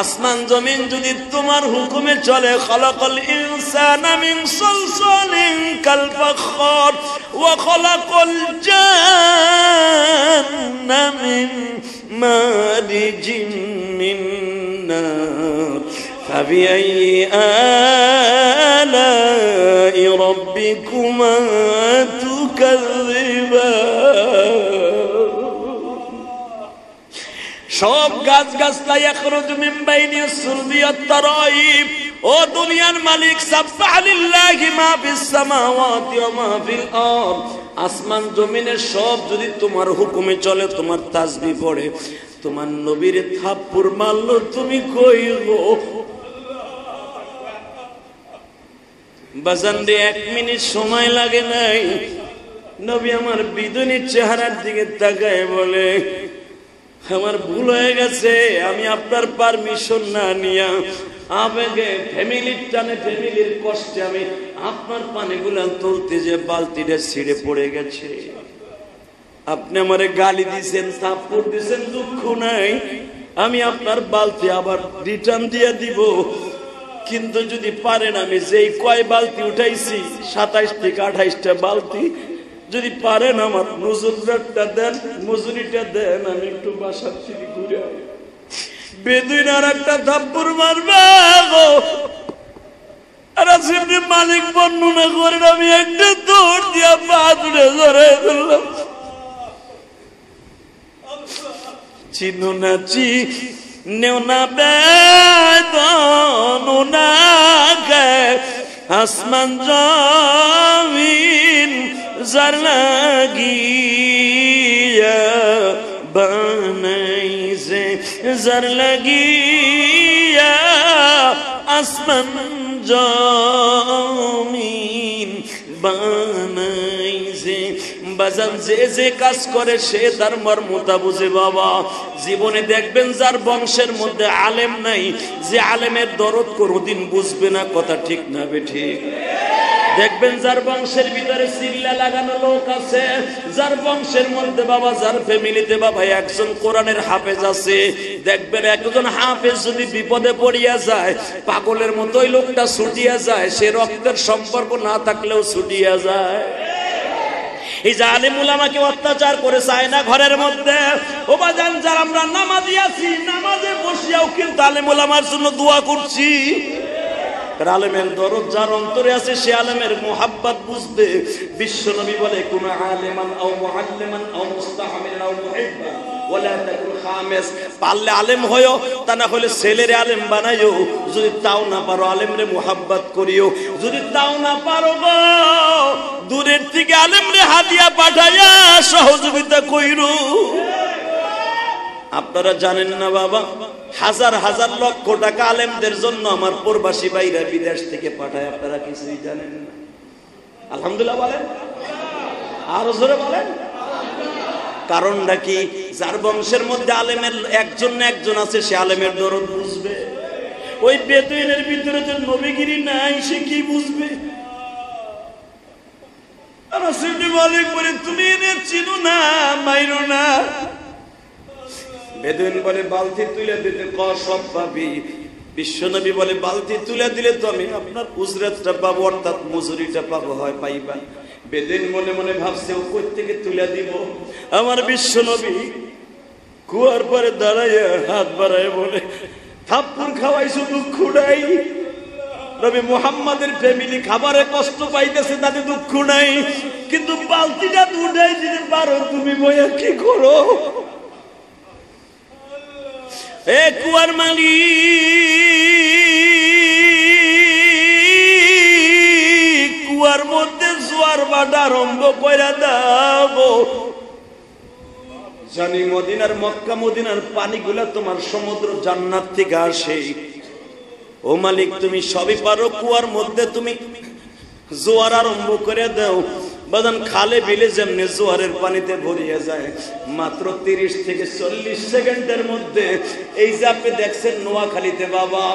আসমান জমিন যদি তোমার হুকুমে চলে খলাকল ইনসান মিন সলসলিন কাল ফখর ওয়া খলাকল জান্না মিন মারিজিন মিন নার فبأي آلاء ربكما সব গাছ গাছলা ইয়াখরুজু মিন বাইনি সুলবিয়াত তারাইব ও দুনিয়ার মালিক মা মা ফিল আসমান জমিনের সব যদি তোমার হুকুমে চলে, তোমার তাসবিহ পড়ে, তোমার নবীর থাপ্পড় মারলো তুমি কই গো? বাজান রে, এক মিনিট সময় লাগে নাই। নবী আমার বিদুনির চেহারার দিকে তাকায় বলে আমার ভুল হয়ে গেছে, আমি আপনার পারমিশন না নিয়া আবেগে ফ্যামিলির টানে ফ্যামিলির কষ্টে আমি আপনার পানিগুলা তুলতে যে বালতিটা ছিঁড়ে পড়ে গেছে। আপনি আমারে গালি দিছেন, থাপ্পড় দিছেন, দুঃখ নাই। আমি আপনার বালতি আবার রিটার্ন দিয়ে দিব। কিন্তু যদি পারেন আমি যেই কয় বালতি উঠাইছি, সাতাইশ থেকে আঠাইশটা বালতি যদি পারেন আমার মজুরটা দেন, মজুরিটা দেন, আমি একটু বাসার থেকে ঘুরে। বেদুইন আর একটা থাপ্পড় মারবে আর আসিফনি মালিক বর্ণনা করেন, আমি একটা দৌড় দিয়া পা তুলে ধরে ধরলাম চিনো না চি, নেও না বেদন না আসমান জমিন লাগিয়া বানাইছে যার লাগিয়া আসমান জমিন বানাইছে বাজান যে যে কাজ করে, সে তার মর্মতা বুঝে বাবা। জীবনে দেখবেন যার বংশের মধ্যে আলেম নাই, যে আলেমের দরদ কোনোদিন বুঝবে না, কথা ঠিক না বে ঠিক। দেখবেন যার বংশের ভিতরে সিল্লা লাগানো লোক আছে, যার বংশের মধ্যে বাবা, যার ফ্যামিলিতে বাবা একজন কোরআনের হাফেজ আছে। দেখবেন একজন হাফেজ যদি বিপদে পড়িয়া যায়, পাগলের মতোই লোকটা ছুটিয়া যায়, সে রক্তের সম্পর্ক না থাকলেও ছুটিয়া যায়। এই যে আলিমুল আমাকে অত্যাচার করে চায় না ঘরের মধ্যে, ও বাজান, যার আমরা নামাজি আছি, নামাজে বসিয়াও কিন্তু আলিমুল আমার জন্য দোয়া করছি। আলেমের দরদ যার অন্তরে আছে, সে আলেমের মোহাব্বত বুঝবে বিশ্ব নবী বলে কোন আলেমান আও মুআল্লিমান আও মুস্তাহমিলান আও মুহিব্বান, ওয়ালা আলেম হয়ো, তা না হলে ছেলের আলেম বানাইও। যদি তাও না পারো আলেমরে মোহাব্বত করিও। যদি তাও না পারো দূরের থেকে আলেমরে হাদিয়া পাঠাইয়া সহযোগিতা কইরো। আপনারা জানেন না বাবা হাজার হাজার লক্ষ টাকা আলেমদের জন্য আমার প্রবাসী ভাইরা বিদেশ থেকে পাঠায়, আপনারা কিছুই জানেন না। আলহামদুলিল্লাহ বলেন। আরও জোরে বলেন। কারণটা কি? যার বংশের মধ্যে আলেমের একজন না একজন আছে, সে আলেমের দরদ বুঝবে। ওই বেতনের ভিতরে যে নবীগিরি নাই, সে কি বুঝবে? মালিক বলে, তুমি এনে চিনো না, মাইরো না। বেদুইন বলে বালতি তুলে দিতে ক সব পাবি বিশ্বনবী বলে বালতি তুলে দিলে তো আমি আপনার উজরাতটা পাবো, অর্থাৎ মজুরিটা পাবো, হয় পাইবা। বেদিন মনে মনে ভাবছে, ও থেকে তুলে দিব? আমার বিশ্ব নবী কুয়ার পরে দাঁড়াইয়া হাত বাড়ায় বলে থাপ্পুর খাওয়াই শুধু খুড়াই। নবী মোহাম্মদের ফ্যামিলি খাবারে কষ্ট পাইতেছে, তাতে দুঃখ নাই। কিন্তু বালতিটা উঠাই দিতে পারো, তুমি বইয়া কি করো? এ কুয়ার মালিক, কুয়ার মধ্যে জোয়ার বাটা আরম্ভ করে দাও। জানি মদিনার মক্কা, মদিনার পানিগুলা তোমার সমুদ্র জান্নাত থেকে আসে। ও মালিক, তুমি সবই পারো, কুয়ার মধ্যে তুমি জোয়ার আরম্ভ করে দাও। বাদান খালে বিলে যেমনি জোয়ারের পানিতে ভরিয়ে যায়, মাত্র তিরিশ থেকে চল্লিশ সেকেন্ডের মধ্যে। এই যে আপনি দেখছেন নোয়াখালীতে বাবা,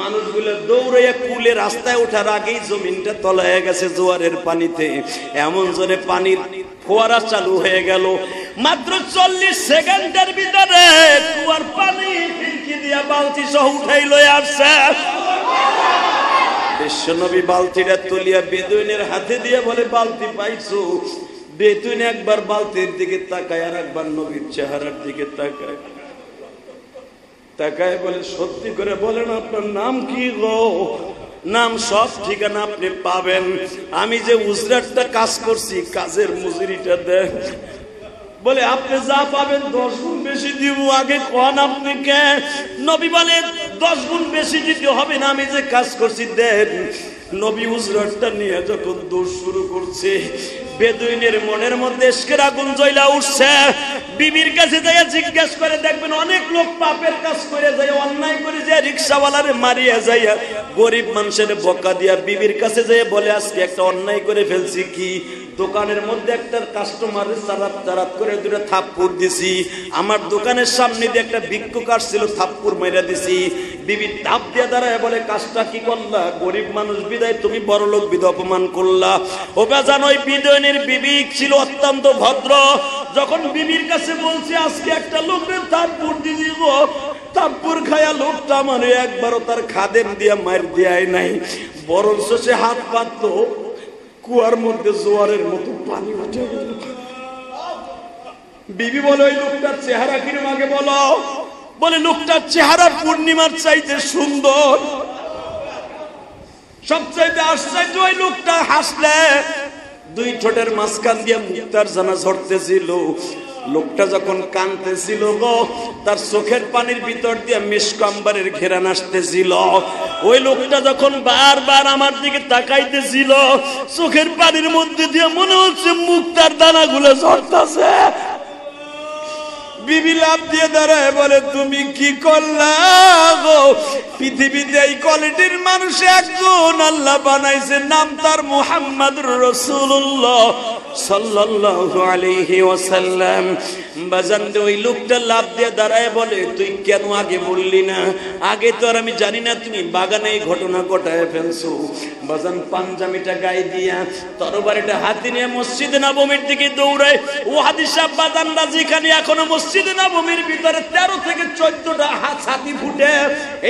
মানুষগুলো দৌড়ে কুলে রাস্তায় ওঠার আগেই জমিনটা তলায় গেছে জোয়ারের পানিতে। এমন জোরে পানির ফোয়ারা চালু হয়ে গেল। মাত্র চল্লিশ সেকেন্ডের ভিতরে কুয়ার পানি খিড়কি দিয়া বালতি সহ উঠাই লয়ে আসছে। বিশ্বনবী বালতিটা তুলিয়া বেদুইনের হাতে দিয়ে বলে, বালতি পাইছো? বেদুইন একবার বালতির দিকে তাকায় আর একবার নবীর চেহারার দিকে তাকায়। তাকায় বলে, সত্যি করে বলেন, আপনার নাম কি গো? নাম সব ঠিকানা আপনি পাবেন। আমি যে উজরাটটা কাজ করছি, কাজের মজুরিটা দেন। বলে, আপনি যা পাবেন দশ গুণ বেশি দিব। আগে কন আপনি কে? নবী বলে দশ গুণ বেশি দিতে হবে না, আমি যে কাজ করছি, দেন। নবী উজরতটা নিয়ে যখন দৌড় শুরু করছে, বেদুইনের মনের মধ্যে এসকের আগুন জ্বলা উঠছে। বিবির কাছে যাইয়া জিজ্ঞেস করে, দেখবেন অনেক লোক পাপের কাজ করে যায়, অন্যায় করে যায়, রিক্সাওয়ালারে মারিয়া যাইয়া গরিব মানুষের বকা দিয়া বিবির কাছে যাইয়া বলে, আজকে একটা অন্যায় করে ফেলছি কি? দোকানের মধ্যে একটা কাস্টমারের চারাত চারাত করে দুটো থাপ্পুর দিছি। আমার দোকানের সামনে দিয়ে একটা ভিক্ষুক আসছিল থাপ্পুর মেরে দিছি। বিবি তাপ দিয়ে দাঁড়ায় বলে, কাজটা কি করলা? গরিব মানুষ বিদায়, তুমি বড় লোক বিধ অপমান করলা। ও বেজান, ওই বিদয়নের বিবি ছিল অত্যন্ত ভদ্র। যখন বিবির কাছে বলছে, আজকে একটা লোকের থাপ্পুর দিয়ে গো। থাপ্পুর খায়া লোকটা আমার একবারও তার খাদেম দিয়া মার দেয় নাই। বরঞ্চ সে হাত পাততো কুয়ার মধ্যে জোয়ারের মতো পানি উঠে বিবি বলে, ওই লোকটার চেহারা কিরম? আগে বলো। বলে, লোকটার চেহারা পূর্ণিমার চাইতে সুন্দর। সবচাইতে আশ্চর্য ওই লোকটা হাসলে। দুই ঠোঁটের মাঝখান দিয়ে মুক্তার জানা ঝরতেছিল। লোকটা যখন কানতেছিল গো, তার চোখের পানির ভিতর দিয়ে মিসকম্বারের ঘেরা নাচতেছিল ওই লোকটা যখন বারবার আমার দিকে তাকাইতেছিল, চোখের পানির মধ্যে দিয়ে মনে হচ্ছে মুক্তার দানাগুলো ঝরতেছে। বিবি লাভ দিয়ে দাঁড়ায় বলে, তুমি কি করলা গো? পৃথিবীতে এই কোয়ালিটির মানুষ একজন আল্লাহ বানাইছে, নাম তার মুহাম্মাদুর রাসূলুল্লাহ সাল্লাল্লাহু আলাইহি ওয়াসাল্লাম। বাজান ওই লোকটা লাভ দিয়ে দাঁড়ায় বলে, তুই কেন আগে বললি না? আগে তো আর আমি জানি না তুমি বাগানে এই ঘটনা ঘটায় ফেলছো। বাজান পাঞ্জামিটা গায়ে দিয়া তরবারিটা হাতে নিয়ে মসজিদে নবমীর দিকে দৌড়ায়। ও হাদিস বাজানরা যেখানে এখনও মসজিদে নবমীর ভিতরে তেরো থেকে চোদ্দটা হাত ছাতি ফুটে।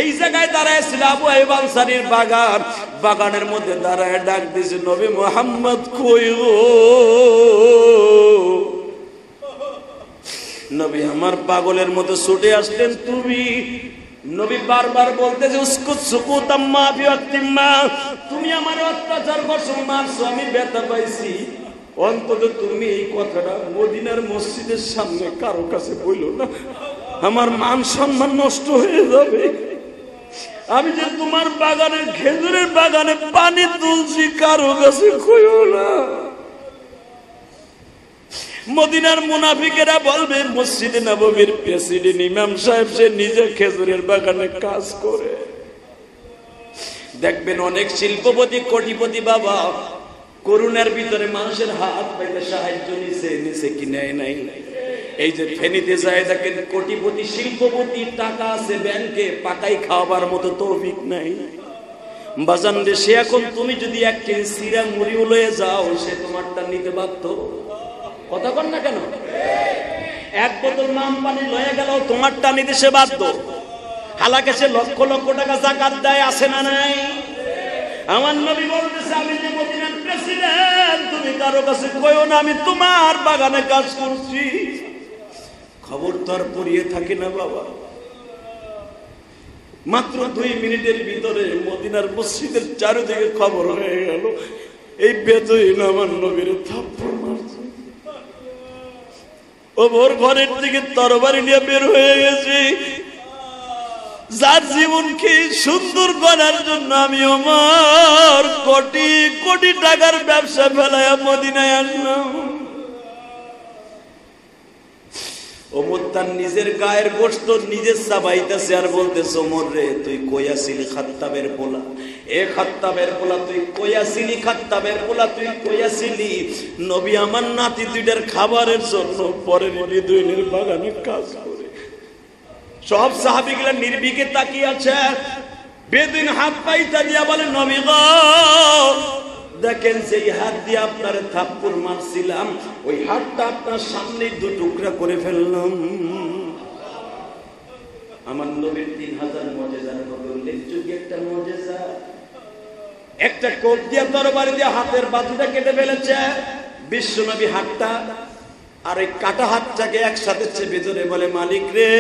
এই জায়গায় দাঁড়ায় ছিল আবু আইব আনসারির বাগান। বাগানের মধ্যে দাঁড়ায় ডাক দিয়েছে নবী মোহাম্মদ কই নবী আমার পাগলের মতো ছুটে আসলেন, তুমি নবী বারবার বলতেছে উস্কুত সুকুত আম্মা বিওয়াক্তিম্মা তুমি আমার অত্যাচার করছ, মারছো, আমি ব্যথা পাইছি। অন্তত তুমি এই কথাটা মদিনার মসজিদের সামনে কারও কাছে বইলো না। আমার মান সম্মান নষ্ট হয়ে যাবে। আমি যে তোমার বাগানের খেজুরের বাগানে পানি তুলছি, কারও কাছে কইও না। মদিনার মুনাফিকেরা বলবে, মসজিদে নববীর প্রেসিডেন্ট ইমাম সাহেব, সে নিজে খেজুরের বাগানে কাজ করে। দেখবেন অনেক শিল্পপতি, কোটিপতি বাবা করুণার ভিতরে মানুষের হাত পাইতে সাহায্য নিছে নিছে কি নেয় নাই? এই যে ফেনিতে যায় দেখেন কোটিপতি শিল্পপতি টাকা আছে ব্যাংকে, পাকাই খাওয়াবার মতো তৌফিক নাই। বাজান রে, সে এখন তুমি যদি এক কেজি সিরা মুড়িও লয়ে যাও, সে তোমারটা নিতে বাধ্য। কথা কন না কেন? এক বোতল নাম পানি লয়ে গেল তোমারটা নিতে সে বাধ্য। হালাকে সে লক্ষ লক্ষ টাকা জাকাত দেয় আসে না নাই? আমার নবী বলতেছে, আমি যে মদিনার প্রেসিডেন্ট তুমি কারও কাছে কইও না, আমি তোমার বাগানে কাজ করছি। খবর তো আর পড়িয়ে থাকে না বাবা। মাত্র দুই মিনিটের ভিতরে মদিনার মসজিদের চারিদিকে খবর হয়ে গেল। এই বেতহীন আমার নবীর থাপ্পড় মারছে। ও ঘরের দিকে তরবারি নিয়ে বের হয়ে গেছি। যার জীবনকে সুন্দর করার জন্য আমি আমার কোটি কোটি টাকার ব্যবসা ফেলায় মদিনায় আসলাম নিজের গায়ের গোস্ত নিজের চাবাইতেছে আর বলতেছে ওমর রে, তুই কইয়াছিলি খাত্তাবের পোলা? এ খাত্তাবের পোলা, তুই কইয়াছিলি খাত্তাবের পোলা? তুই কইয়াছিলি নবী আমার নাতি দুইটার খাবারের জন্য পরে দুইনের বাগানে কাজ করে সব সাহাবিগুলা নির্বিকে তাকিয়ে আছে। বেদিন হাত পাইতা দিয়া বলে, নবী দেখেন সেই হাত দিয়ে আপনার থাপ্পুর মারছিলাম, ওই হাতটা আপনার সামনে দু টুকরা করে ফেললাম। আমার নবীর তিন হাজার মজেজার মতো উল্লেখযোগ্য একটা মজেজা। একটা কোপ দিয়া তরবারি দিয়ে হাতের বাজুটা কেটে ফেলেছে। বিশ্বনবী হাতটা আর ওই কাটা হাতটাকে একসাথে চেপে ধরে বলে, মালিক রে,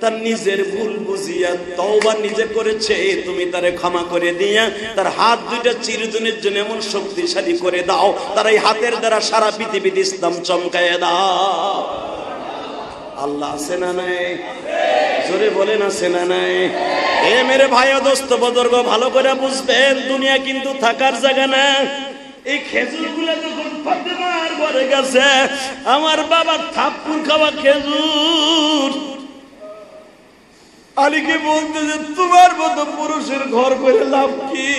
তার নিজের ভুল বুঝিয়া তওবা নিজে করেছে, তুমি তারে ক্ষমা করে দিয়া, তার হাত দুইটা চিরদিনের জন্য এমন শক্তিশালী করে দাও, তার এই হাতের দ্বারা সারা পৃথিবীতে ইসলাম চমকায় দাও। আল্লাহ আছে না নাই? জোরে বলে না সেনা নাই? এ মেরে ভাই দোস্ত বদর্গ ভালো করে বুঝবেন, দুনিয়া কিন্তু থাকার জায়গা না। এই খেজুরগুলা যখন ফাতেমার ঘরে গেছে? আমার বাবার থাপ্পুর খাওয়া খেজুর। আলীকে বলতে যে, তোমার মতো পুরুষের ঘর করে লাভ কি?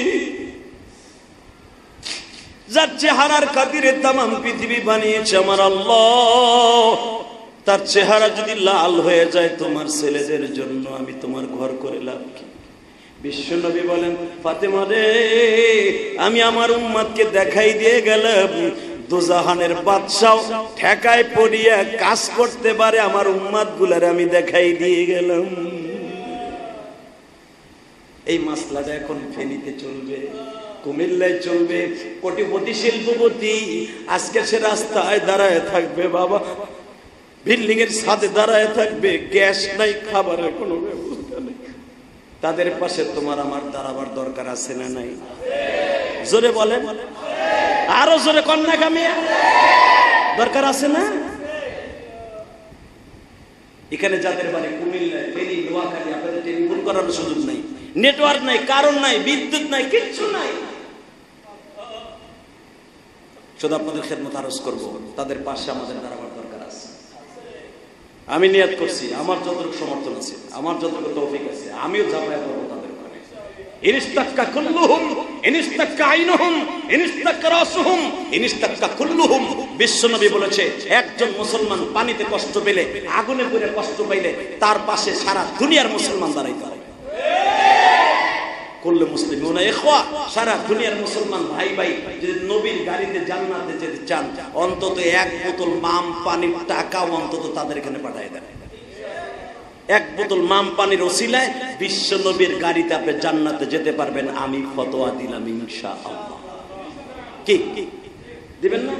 যার চেহারার খাতিরে তামাম পৃথিবী বানিয়েছে আমার আল্লাহ। তার চেহারা যদি লাল হয়ে যায়, তোমার ছেলেদের জন্য আমি তোমার ঘর করে লাভ কি? বিশ্বনবী বলেন, ফাতেমা রে, আমি আমার উম্মাদকে দেখাই দিয়ে গেলাম। দুজাহানের বাদশাহ ঠেকায় পড়িয়া কাজ করতে পারে, আমার উম্মাদগুলার আমি দেখাই দিয়ে গেলাম। এই মাসলাটা এখন ফেনীতে চলবে, কুমিল্লায় চলবে, কোটিপতি শিল্পপতি, আজকে সে রাস্তায় দাঁড়ায় থাকবে বাবা। বিল্ডিং এর ছাদে দাঁড়ায় থাকবে, গ্যাস নাই, খাবারের কোনো ব্যবস্থা তাদের পাশে তোমার আমার দাঁড়াবার দরকার আছে না নাই? জোরে বলেন। আরও জোরে কন্যা কামিয়া দরকার আছে না? এখানে যাদের বাড়ি কুমিল্লায় করার সুযোগ নাই। নেটওয়ার্ক নাই, কারণ নাই, বিদ্যুৎ নাই, কিচ্ছু নাই। শুধু আপনাদের খেদমত আরজ করব। তাদের পাশে আমাদের দাঁড়াবার আমি নিয়াত করছি, আমার যতটুকু সমর্থন আছে, আমার যতটুকু তৌফিক আছে, আমিও ঝাঁপাই করব তাদের ওখানে ইনিস্তাক্কা কুল্লুহুম ইনিস্তাক্কা আইনুহুম ইনিস্তাক্কা রাসুহুম ইনিস্তাক্কা কুল্লুহুম। বিশ্বনবী বলেছে, একজন মুসলমান পানিতে কষ্ট পেলে, আগুনে পুড়ে কষ্ট পাইলে তার পাশে সারা দুনিয়ার মুসলমান দাঁড়াইতে হবে। করলে মুসলিম সারা দুনিয়ার মুসলমান ভাই ভাই যদি নবীর গাড়িতে জান্নাতে যেতে চান, অন্তত এক বোতল মাম পানির টাকা অন্তত তাদের এখানে পাঠায় দেন। এক বোতল মাম পানির ওসিলায় বিশ্ব নবীর গাড়িতে আপনি জান্নাতে যেতে পারবেন, আমি ফতোয়া দিলাম ইনশা আল্লাহ কি? দিবেন না?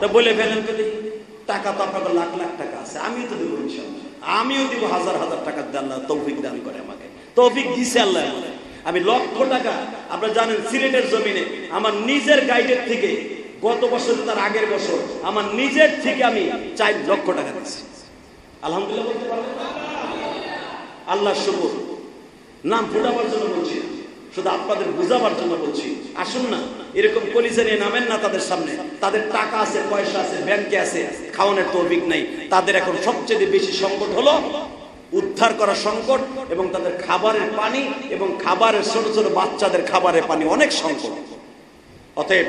তা বলে ফেলেন টাকা তো আপনাকে লাখ লাখ টাকা আছে, আমিও তো দেবো ইনশাল্লাহ আমিও দিব হাজার হাজার টাকা, আল্লাহ তৌফিক দান করে আমাকে। তৌফিক দিছে আল্লাহ আমি লক্ষ টাকা, আপনারা জানেন সিলেটের জমিনে, আমার নিজের গাইডের থেকে গত বছর তার আগের বছর, আমার নিজের থেকে আমি চার লক্ষ টাকা দিচ্ছি আলহামদুলিল্লাহ বলতে পারবেন আল্লাহ শুকুর। নাম ফুটাবার জন্য বলছি শুধু আপনাদের বুঝাবার জন্য বলছি। আসুন না, এরকম কলিজা নিয়ে নামেন না তাদের সামনে। তাদের টাকা আছে, পয়সা আছে, ব্যাংকে আছে, খাওয়ানোর তৌফিক নাই। তাদের এখন সবচেয়ে বেশি সংকট হলো উদ্ধার করা সংকট এবং তাদের খাবারের পানি এবং খাবারের ছোট ছোট বাচ্চাদের খাবারের পানি অনেক সংকট। অতএব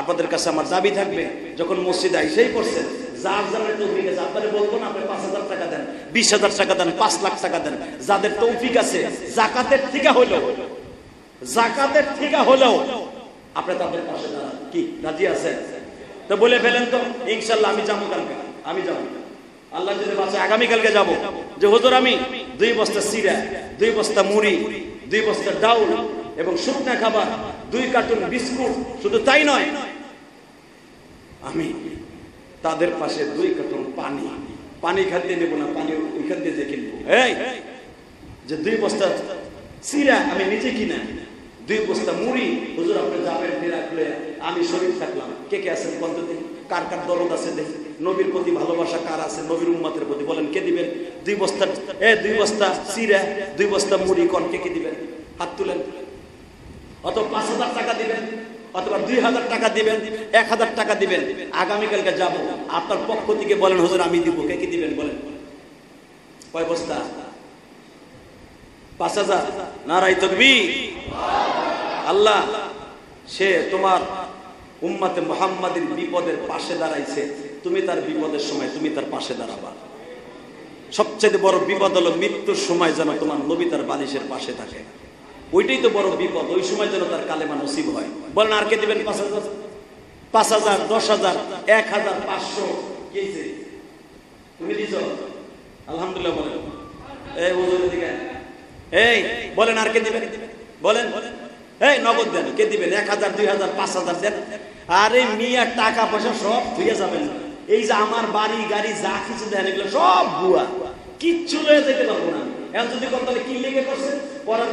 আপনাদের কাছে আমার দাবি থাকবে, যখন মসজিদে আইসেই করছেন যার আছে, আপনারা বলব না আপনি পাঁচ হাজার টাকা দেন, বিশ হাজার টাকা দেন, পাঁচ লাখ টাকা দেন, যাদের তৌফিক আছে, জাকাতের থেকে হলেও, জাকাতের থেকে হলেও আপনি তাদের পাশে কি, রাজি আছেন? তো বলে ফেলেন তো, ইনশাল্লাহ আমি যাব কালকে, আমি যাব। আল্লাহ যদি বাঁচে আগামীকালকে যাব। যে হুজুর আমি, দুই বস্তা সিরা, দুই বস্তা মুড়ি, দুই বস্তা ডাউল এবং শুকনা খাবার, দুই কার্টুন বিস্কুট, শুধু তাই নয়, আমি তাদের পাশে দুই কার্টুন পানি পানি খাদ্যে নেব না, পানি ওইখান দিয়ে যে কিনবো। এই, যে দুই বস্তা সিরা আমি নিজে কিনা, দুই বস্তা মুড়ি, হুজুর আপনি যাবেন খুলে আমি শরীর থাকলাম। কে কে আছেন কতদিন কার কার দরদ আছে দেখ? নবীর প্রতি ভালোবাসা কার আছে? নবীর উম্মাতের প্রতি। বলেন, কে দিবেন? দুই বস্তা, এ দুই বস্তা সিরা দুই বস্তা মুড়ি, কন কে কে দিবেন? হাত তুলেন। অত পাঁচ হাজার টাকা দিবেন, অথবা দুই হাজার টাকা দিবেন, এক হাজার টাকা দিবেন। আগামীকালকে যাব। আপনার পক্ষ থেকে বলেন, হুজুর, আমি দিব। কে কি দিবেন? বলেন। কয় বস্তা? পাঁচ হাজার? নারাই তকবি আল্লাহ, সে তোমার উম্মাতে মোহাম্মদের বিপদের পাশে দাঁড়াইছে, তুমি তার বিপদের সময় তুমি তার পাশে দাঁড়াবা। সবচেয়ে বড় বিপদ হলো মৃত্যুর সময় যেন তোমার নবী তার বালিশের পাশে থাকে। ওইটাই তো বড় বিপদ, ওই সময় যেন তার কালেমা নসিব হয়। বলেন, আর কে দিবেন পাঁচ হাজার? পাঁচ হাজার, দশ হাজার, এক হাজার পাঁচশো। তুমি দিছ? আলহামদুলিল্লাহ বলেন। এই, বলেন, আর কে দিবেন? বলেন। এই নগদ দেন, কে দিবেন? এক হাজার, দুই হাজার, পাঁচ হাজার দেন। আরে মিয়া, টাকা পয়সা সব ধুয়ে যাবেন। এই যে আমার বাড়ি, গাড়ি, যা কিছু দেন, এগুলো সব বুয়া কিচ্ছু লয়ে যেতে পারব না। এখন যদি কোন তাহলে কি লেগে করছে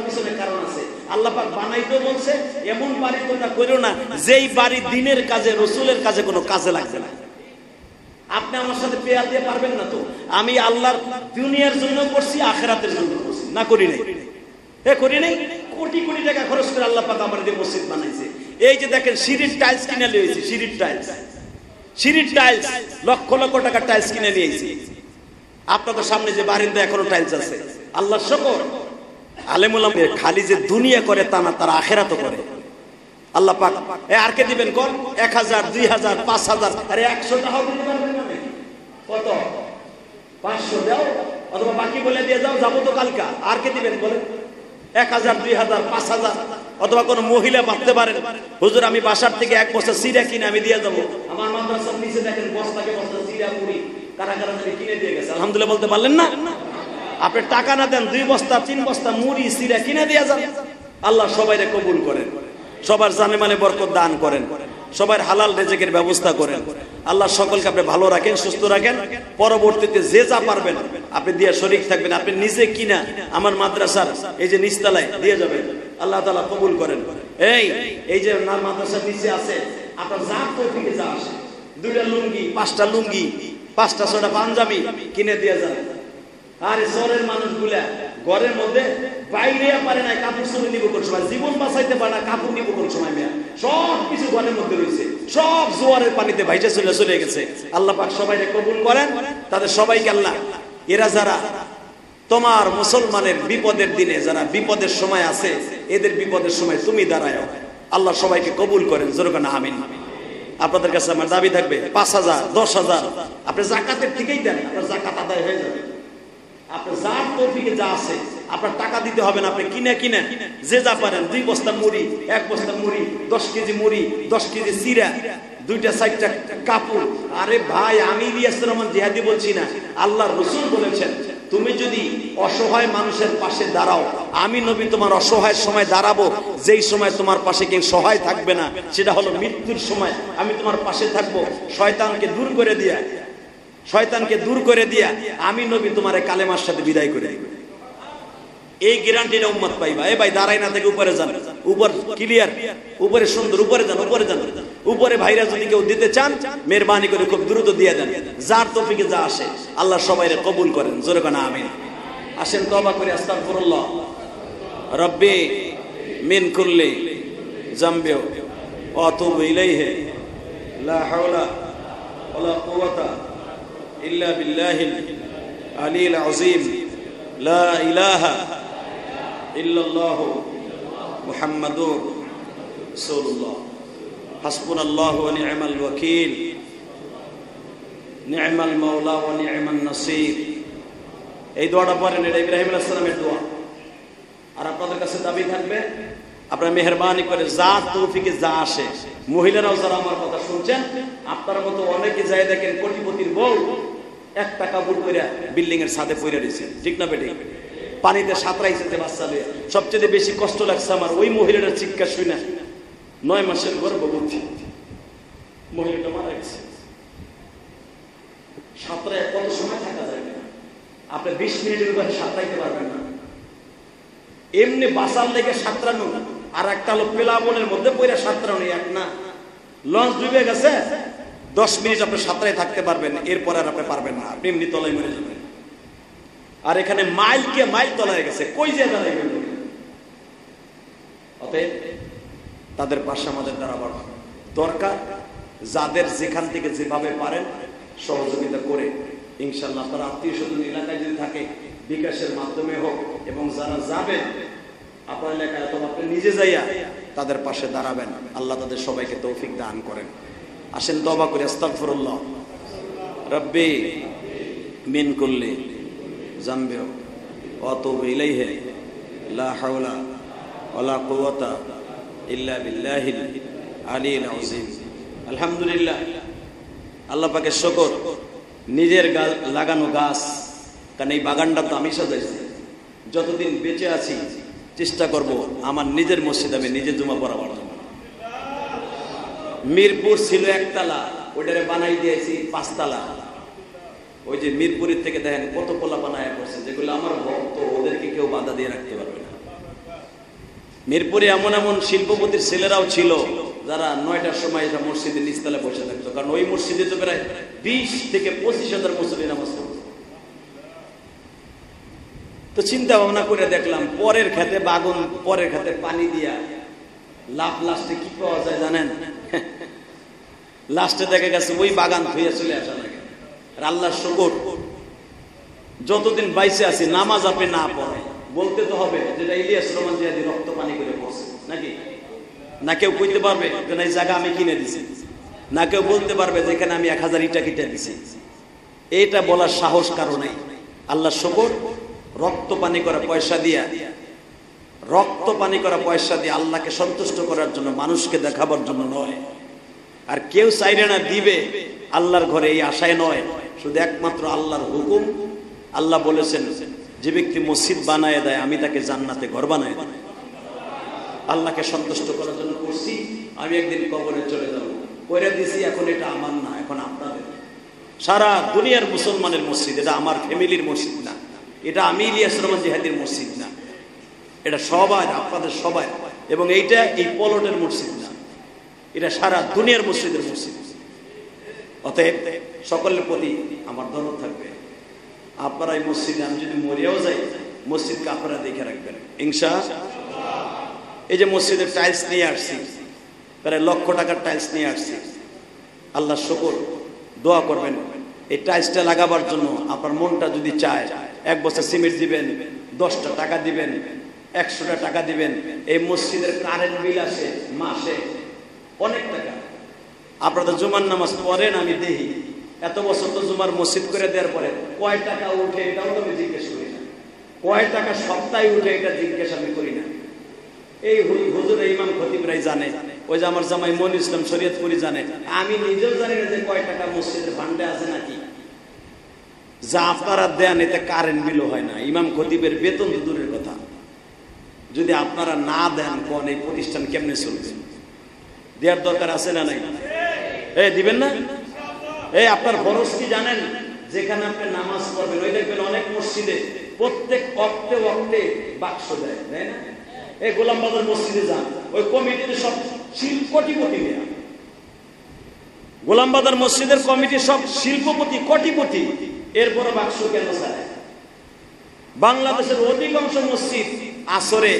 পিছনে কারণ আছে। আল্লাহ পাক বানাইতে বলছে, এমন বাড়ি তোমরা করো না, যেই বাড়ি দিনের কাজে, রসুলের কাজে কোনো কাজে লাগবে না। আপনি আমার সাথে পেয়ার দিয়ে পারবেন না তো? আমি আল্লাহর দুনিয়ার জন্য করছি, আখেরাতের জন্য করছি। না, করি নাই। এ, করি নাই? কোটি কোটি টাকা খরচ করে আল্লাহ পাক আমার দিয়ে মসজিদ বানাইছে। এই যে দেখেন, সিঁড়ির টাইলস কিনে লিয়েছি সিঁড়ির টাইলস সিঁড়ির টাইলস লক্ষ লক্ষ টাকা টাইলস কিনে নিয়েছি আপনাদের সামনে যে বারিন্দা এখনও টাইলস আছে, আল্লাহ শকর। আলেমুল খালি যে দুনিয়া করে তা না, তারা আখেরাত করে। আল্লাহ পাক, এ আর কে দিবেন কোন এক হাজার, দুই হাজার, পাঁচ হাজার, আরে একশো টাকাও দিতে কত? পাঁচশো দাও? অথবা বাকি বলে দিয়ে যাও, যাব তো কালকা। আর কে দিবেন বলেন? এক হাজার, দুই হাজার, পাঁচ হাজার, অথবা কোনো মহিলা বাঁধতে পারেন, হুজুর, আমি বাসার থেকে এক বছর সিরা কিনে আমি দিয়ে যাব। আমার মাদ্রাসার নিচে দেখেন বস্তাকে বস্তা সিরা পুরি কারা কারা কিনে দিয়ে গেছে। আলহামদুলিল্লাহ বলতে পারলেন না? আপনি টাকা না দেন, দুই বস্তা, তিন বস্তা মুড়ি, সিরা কিনে দিয়ে যান। আল্লাহ সবাইরে কবুল করেন, সবার জানে মানে বরকত দান করেন। সবার হালাল রেজেকের ব্যবস্থা করেন। আল্লাহ সকলকে আপনি ভালো রাখেন, সুস্থ রাখেন। পরবর্তীতে যে যা পারবেন, আপনি দিয়ে শরিক থাকবেন। আপনি নিজে কিনা আমার মাদ্রাসার এই যে নিস্তালায় দিয়ে যাবেন। আল্লাহ তালা কবুল করেন। এই এই যে মাদ্রাসার নিচে আছে, আপনার যা তৌফিকে যা আসে। দুইটা লুঙ্গি, পাঁচটা লুঙ্গি, পাঁচটা ছটা পাঞ্জাবি কিনে দিয়ে যান। আর শহরের মানুষগুলা ঘরের মধ্যে বাইরে পারে না কাপড় চুরি নিব কোন সময়? জীবন বাঁচাইতে পারে না, কাপড় নিব কোন সময় মেয়া? সব কিছু ঘরের মধ্যে রয়েছে। সব জোয়ারের পানিতে ভাইসে চলে চলে গেছে। আল্লাহ পাক সবাই কবুল করেন। তাদের সবাইকে আল্লাহ, এরা যারা তোমার মুসলমানের বিপদের দিনে, যারা বিপদের সময় আছে, এদের বিপদের সময় তুমি দাঁড়ায় আল্লাহ সবাইকে কবুল করেন যেরকম আমিন। আপনাদের কাছে আমার দাবি থাকবে, পাঁচ হাজার, দশ হাজার। আপনি জাকাতের থেকেই দেন, আপনার জাকাত আদায় হয়ে যাবে। আপনার যার তৌফিকে যা আছে, আপনার টাকা দিতে হবে না, আপনি কিনে কিনে যে যা পারেন, দুই বস্তা মুড়ি, এক বস্তা মুড়ি, দশ কেজি মুড়ি, দশ কেজি চিরা দুইটা, চারটা কাপড়। আরে ভাই, আমি ইলিয়াস রহমান জিহাদি বলছি না আল্লাহ রসুল বলেছেন, তুমি যদি অসহায় মানুষের পাশে দাঁড়াও, আমি নবী তোমার অসহায় সময় দাঁড়াবো, যেই সময় তোমার পাশে কেউ সহায় থাকবে না, সেটা হলো মৃত্যুর সময়। আমি তোমার পাশে থাকব, শয়তানকে দূর করে দিয়া শয়তানকে দূর করে দিয়া আমি নবী তোমার কালেমার সাথে বিদায় করে। এই গ্যারান্টিটা উম্মত পাইবা। এ ভাই দাঁড়াই না থেকে উপরে যান। উপর ক্লিয়ার উপরে সুন্দর, উপরে যান উপরে যান। উপরে ভাইরা যদি কেউ দিতে চান, মেহরবানি করে খুব দ্রুত দিয়ে দেন। যার তফিকে যা আসে, আল্লাহ সবাইরে কবুল করেন। জোরে কানা, আমিন। আসেন তবা করে, আস্তাগফিরুল্লাহ। রব্বি মিন কুল্লি জামবিও অতুবু ইলাইহি। লা হাওলা ওয়ালা কুওয়াতা إلا بالله العلي العظيم لا إله إلا الله محمد رسول الله حسبنا الله ونعم الوكيل نعم المولى ونعم النصير এই দোয়াটা পড়েন এটা ইব্রাহিম আলাইহিস দোয়া আর আপনাদের কাছে দাবি থাকবে আপনারা মেহরবানি করে যা তৌফিকে যা আসে মহিলারাও যারা আমার কথা শুনছেন আপনার মতো অনেকে যায় দেখেন কোটিপতির বউ এক টাকা বুট করে বিল্ডিং এর ছাদে পড়ে রয়েছে ঠিক না বেটে? পানিতে সাঁতরাইছে যে বাচ্চা লয়ে সবচেয়ে বেশি কষ্ট লাগছে আমার, ওই মহিলাটার চিৎকার শুনে নয় মাসের গর্ভবতী। মহিলাটা মারা গেছে। সাঁতরায় কত সময় থাকা যায় আপনি বিশ মিনিটের উপরে সাঁতরাইতে পারবেন না। এমনি বাসার লেগে সাঁতরানো, আর একটা হলো পেলাবনের মধ্যে পড়ে সাঁতরানো, এক না। লঞ্চ ডুবে গেছে? দশ মিনিট আপনি সাঁতরায় থাকতে পারবেন, এরপর আর আপনি পারবেন না। আপনি এমনি তলায় মরে যাবেন। আর এখানে মাইল কে মাইল তলায় গেছে, কই যে অতএব তাদের পাশে আমাদের দাঁড়াবার দরকার। যাদের যেখান থেকে যেভাবে পারেন সহযোগিতা করে। ইনশাল্লাহ আপনার আত্মীয় স্বজন এলাকায় যদি থাকে, বিকাশের মাধ্যমে হোক, এবং যারা যাবেন, আপনার এলাকায় অথবা আপনি নিজে যাইয়া তাদের পাশে দাঁড়াবেন। আল্লাহ তাদের সবাইকে তৌফিক দান করেন। আসেন তবা করে, আস্তাগফিরুল্লাহ। রব্বি মিন কুল্লি জামবে অতুব ইলাইহি, লা হাওলা ওয়ালা কুওয়াতা ইল্লা বিল্লাহিল আলিল আযীম। আলহামদুলিল্লাহ, আল্লাহ পাকের শুকর, নিজের লাগানো গাছ, কারণ এই বাগানটা তো আমি সাজাইছি। যতদিন বেঁচে আছি, চেষ্টা করব আমার নিজের মসজিদ আমি নিজে জমা পড়াবার মিরপুর ছিল একতলা ওইটারে বানাই দিয়েছি পাঁচতলা ওই যে মিরপুরের থেকে দেখেন কত পোলা বানায় করছে যেগুলো আমার ভক্ত, ওদেরকে কেউ বাধা দিয়ে রাখতে পারবে না। মিরপুরে এমন এমন শিল্পপতির ছেলেরাও ছিল, যারা নয়টার সময় এসে মসজিদে নিচতলা বসে থাকতো। কারণ ওই মসজিদে তো প্রায় বিশ থেকে পঁচিশ হাজার মুসলিম নামাজ তো চিন্তা ভাবনা করে দেখলাম, পরের খেতে বাগুন, পরের খেতে পানি দিয়া লাভ লাস্টে কি পাওয়া যায় জানেন? লাস্টে দেখা গেছে ওই বাগান ধুয়ে চলে আসা লাগে। আর আল্লাহর শুকর। যতদিন বাইসে আছি, নামাজ আপনি না পড়ে, বলতে তো হবে, যেটা ইলিয়াস রহমান জিয়াদি রক্ত পানি করে পড়ছে নাকি? না কেউ কইতে পারবে যে এই জায়গা আমি কিনে দিছি। না কেউ বলতে পারবে যেখানে আমি এক হাজার ইটা কিটা দিছি। এটা বলার সাহস কারও নাই। আল্লাহ শকর, রক্ত পানি করা পয়সা দিয়া রক্ত পানি করা পয়সা দিয়ে আল্লাহকে সন্তুষ্ট করার জন্য, মানুষকে দেখাবার জন্য নয়। আর কেউ চাইলে না দিবে, আল্লাহর ঘরে এই আশায় নয়। শুধু একমাত্র আল্লাহর হুকুম। আল্লাহ বলেছেন, যে ব্যক্তি মসজিদ বানায় দেয়, আমি তাকে জান্নাতে ঘর বানায় আল্লাহকে সন্তুষ্ট করার জন্য করছি, আমি একদিন কবরে চলে যাব। করে দিছি, এখন এটা আমার না, এখন আপনাদের। সারা দুনিয়ার মুসলমানের মসজিদ, এটা আমার ফ্যামিলির মসজিদ না। এটা আমি ইলিয়াস রহমান জিহাদির মসজিদ না। এটা সবাই আপনাদের সবাই এবং এইটা এই পলটের মসজিদ না। এটা সারা দুনিয়ার মসজিদের মসজিদ। অতএব সকলের প্রতি আমার দরদ থাকবে। আপনারা এই মসজিদে, আমি যদি মরিয়াও যাই, মসজিদকে আপনারা দেখে রাখবেন। ইনশা এই যে মসজিদের টাইলস নিয়ে আসছি, প্রায় লক্ষ টাকার টাইলস নিয়ে আসছি। আল্লাহ শকর, দোয়া করবেন। এই টাইলসটা লাগাবার জন্য আপনার মনটা যদি চায়, এক বছর সিমেন্ট দিবেন, দশটা টাকা দিবেন একশোটা টাকা দিবেন। এই মসজিদের কারেন্ট বিল আছে মাসে অনেক টাকা। আপনারা তো জুমার নামাজ পড়েন, আমি দেখি। এত বছর তো জুমার মসজিদ করে দেওয়ার পরে কয় টাকা উঠে এটাও তো আমি জিজ্ঞেস করি না। কয় টাকা সপ্তাহে উঠে এটা জিজ্ঞেস আমি করি না। এই হুজুর ইমাম খতিবরাই জানে, ওই যে আমার জামাই মন ইসলাম শরীয়তপুরি জানে, আমি নিজেও জানি না যে কয় টাকা মসজিদের ফান্ডে আছে নাকি। যা আপনারা দেন, এতে কারেন্ট বিলও হয় না। ইমাম খতিবের বেতন দূরের কথা। যদি আপনারা না দেন, কোন এই প্রতিষ্ঠান কেমনে চলবে? দেওয়ার দরকার আছে না নাই? এই, দিবেন না? এই, আপনার খরচ কি জানেন? যেখানে আপনি নামাজ পড়বেন, ওই দেখবেন অনেক মসজিদে প্রত্যেক অক্টে অক্টে বাক্স দেয়, তাই না? এই গোলাম বাজার মসজিদে যান, ওই কমিটিতে সব শিল্প কোটিপতি দেয়া। গোলাম বাজার মসজিদের কমিটি সব শিল্পপতি কোটিপতি এরপরে বাক্স কেন চায়? বাংলাদেশের অধিকাংশ মসজিদ আসরে,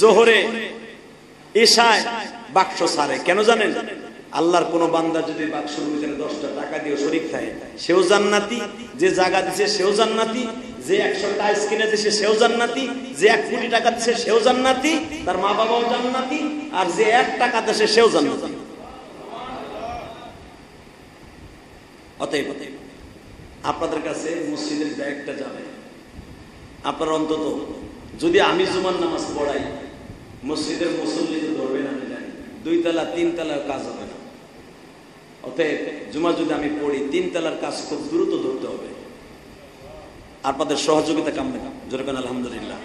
জোহরে, ঈশায় বাক্স ছাড়ে কেন জানেন? আল্লাহর কোন বান্দা যদি বাক্সের ভিতরে দশটা টাকা দিয়ে শরিক থাকে, সেও জান্নাতি, যে জায়গা দিছে সেও জান্নাতি, যে একশো টাইস কিনে দিছে সেও জান্নাতি, যে এক কোটি টাকা দিছে সেও জান্নাতি, তার মা বাবাও জান্নাতি, আর যে এক টাকা দিছে সেও জান্নাতি। অতএব অতএব আপনাদের কাছে মসজিদের ব্যাগটা যাবে। আপনার অন্তত যদি আমি জুমার নামাজ পড়াই, মসজিদের মুসল্লি তো ধরবে না, আমি দুই তালা, তিন তালার কাজ হবে না। অতএব জুমা যদি আমি পড়ি, তিন তালার কাজ খুব দ্রুত ধরতে হবে। আপনাদের সহযোগিতা কামবে যেরকম আলহামদুলিল্লাহ।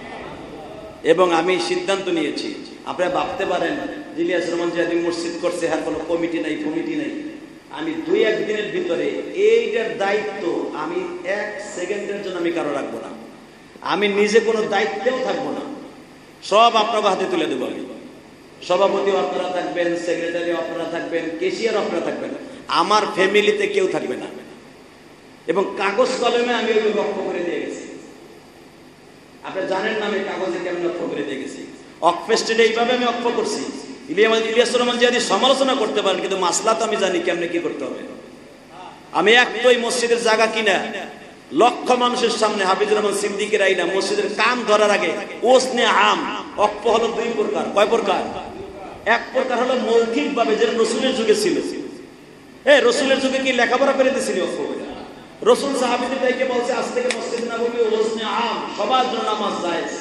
এবং আমি সিদ্ধান্ত নিয়েছি, আপনারা ভাবতে পারেন, জিলিয়াস রহমান জিয়াদি মসজিদ করছে আর কোনো কমিটি নাই কমিটি নাই। আমি দুই একদিনের ভিতরে এইটার দায়িত্ব আমি এক সেকেন্ডের জন্য আমি কারও রাখব না। আমি নিজে কোনো দায়িত্বেও থাকব না। সব আপনার হাতে তুলে দেবো আমি। সভাপতি আপনারা থাকবেন সেক্রেটারি আপনারা থাকবেন কেশিয়ার আপনারা থাকবেন আমার ফ্যামিলিতে কেউ থাকবে না। এবং কাগজ কলমে আমি ওই লক্ষ্য করে দিয়ে গেছি। আপনি জানেন না আমি কাগজে কেমন লক্ষ্য করে দিয়ে গেছি। অকফেস্টেডে এইভাবে আমি অক্ষ করছি। ইলিয়াস ইলিয়াস রহমান জিয়াদি সমালোচনা করতে পারেন, কিন্তু মাসলা তো আমি জানি কেমনে কি করতে হবে। আমি এক তো এই মসজিদের জায়গা কিনা। লক্ষ মানুষের সামনে হাফিজুর রহমান সিদ্দিকের আইনা মসজিদের কাম ধরার আগে ওসনে আম অক্ষ হলো দুই প্রকার। কয় প্রকার? এক প্রকার হলো মৌখিক ভাবে যেটা রসুলের যুগে ছিল। এ, রসুলের যুগে কি লেখাপড়া করে দিয়েছিল রসুল সাহাবিদের বলছে, আজ থেকে মসজিদ ওসনে আম, সবার জন্য নামাজ জায়েজ।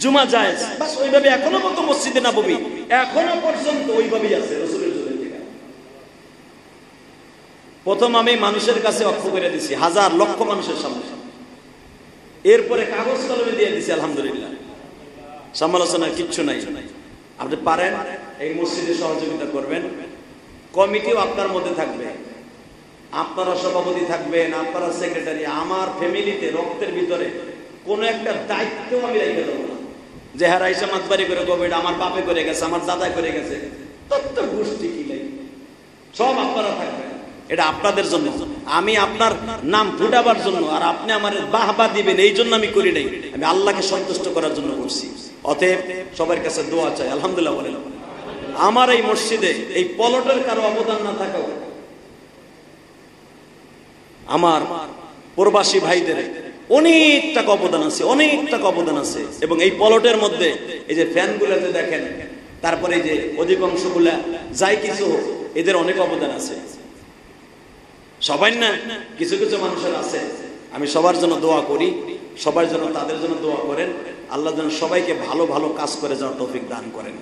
জুমা জায়েজ। বাস ওইভাবে এখনও মতো মসজিদে নববী এখনও পর্যন্ত ওইভাবেই আছে রসুলের যুগের থেকে প্রথম আমি মানুষের কাছে অক্ষ করে দিছি, হাজার লক্ষ মানুষের সামনে। এরপরে কাগজ কলমে দিয়ে দিছি, আলহামদুলিল্লাহ। সমালোচনার কিচ্ছু নাই। আপনি পারেন, এই মসজিদে সহযোগিতা করবেন। কমিটিও আপনার মধ্যে থাকবে। আপনারা সভাপতি থাকবেন, আপনারা সেক্রেটারি, আমার ফ্যামিলিতে রক্তের ভিতরে কোনো একটা দায়িত্ব আমি রেখে দেবো না। যে হ্যাঁ রাইসা মাতবারি করে এটা আমার বাপে করে গেছে, আমার দাদা করে গেছে, তত্ত্ব গোষ্ঠী কি লাগে সব আপনারা থাকবেন। এটা আপনাদের জন্য। আমি আপনার নাম ফুটাবার জন্য আর আপনি আমার বাহবা দিবেন, এই জন্য আমি করি নাই। আমি আল্লাহকে সন্তুষ্ট করার জন্য করছি। অতএব সবার কাছে দোয়া চাই, আলহামদুলিল্লাহ বলেন। আমার এই মসজিদে এই পলটের কারও অবদান না থাকাও। আমার প্রবাসী ভাইদের অনেক টাকা অবদান আছে, অনেক টাকা অবদান আছে। এবং এই পলটের মধ্যে এই যে ফ্যানগুলো যে দেখেন, তারপরে এই যে অধিকাংশগুলা, যাই কিছু এদের অনেক অবদান আছে। সবাই না কিছু কিছু মানুষের আছে আমি সবার জন্য দোয়া করি সবার জন্য তাদের জন্য দোয়া করেন আল্লাহ যেন সবাইকে ভালো ভালো কাজ করে যাওয়ার তৌফিক দান করেন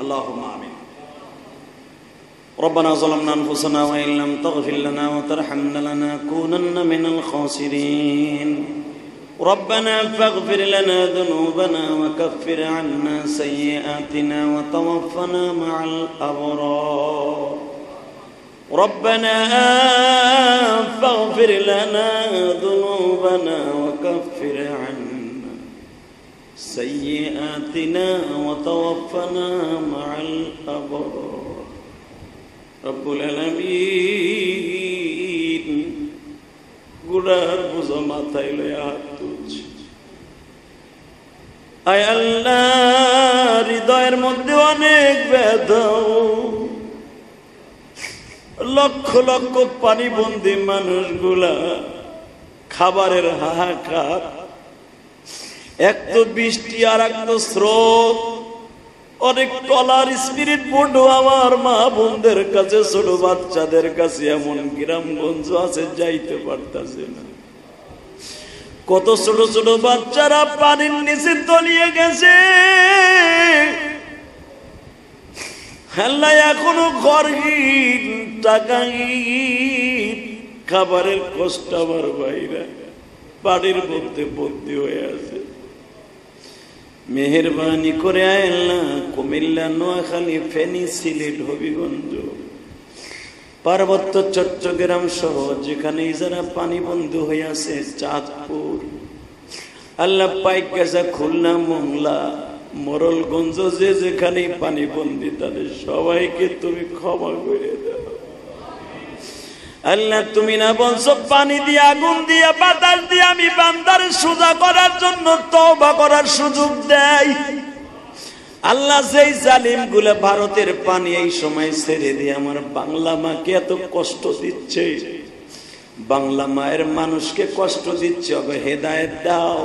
আল্লাহ আমিন ربنا ظلمنا انفسنا وان لم تغفر لنا وترحمنا لنكونن من الخاسرين ربنا فاغفر لنا ذنوبنا وكفر عنا سيئاتنا وتوفنا مع الابرار ربنا فاغفر لنا ذنوبنا وكفر عنا سيئاتنا وتوفنا مع الابرار رب العالمين গুড়ার বোঝা মাথায় লয়ে হাত তুলছে আয় আল্লাহ হৃদয়ের মধ্যে অনেক বেদন লক্ষ লক্ষ পানিবন্দী মানুষগুলা খাবারের হাহাকার। এক তো বৃষ্টি আর এক তো স্রোত। অনেক কলার স্পিরিট বোর্ড আমার মা বোনদের কাছে, ছোট বাচ্চাদের কাছে, এমন গ্রামগঞ্জ আছে, যাইতে পারতাছে না। কত ছোট ছোট বাচ্চারা পানির নিচে তলিয়ে গেছে। আল্লাহ এখনও ঘরহীন টাকাহীন খাবারের কষ্ট আমার বাইরা বাড়ির মধ্যে বন্দি হয়ে আছে। মেহরবানি করে আল্লাহ কুমিল্লা, নোয়াখালী, ফেনী, সিলেট, হবিগঞ্জ। পার্বত্য চট্টগ্রাম সহ যেখানে যারা পানি বন্ধু হয়ে আছে, চাঁদপুর। আল্লাহ পাইক গেছে খুলনা, মোংলা। মরলগঞ্জ যে যেখানে পানি বন্দি, তাদের সবাইকে তুমি ক্ষমা করে দাও। আল্লাহ, তুমি না বলছো, পানি দিয়ে আগুন দিয়ে, বাতাস দিয়ে আমি বান্দার সোজা করার জন্য তওবা করার সুযোগ দেয় আল্লাহ সেই জালিমগুলা ভারতের পানি এই সময় ছেড়ে দিয়ে আমার বাংলা মাকে এত কষ্ট দিচ্ছে, বাংলা মায়ের মানুষকে কষ্ট দিচ্ছে হবে হেদায়েত দাও।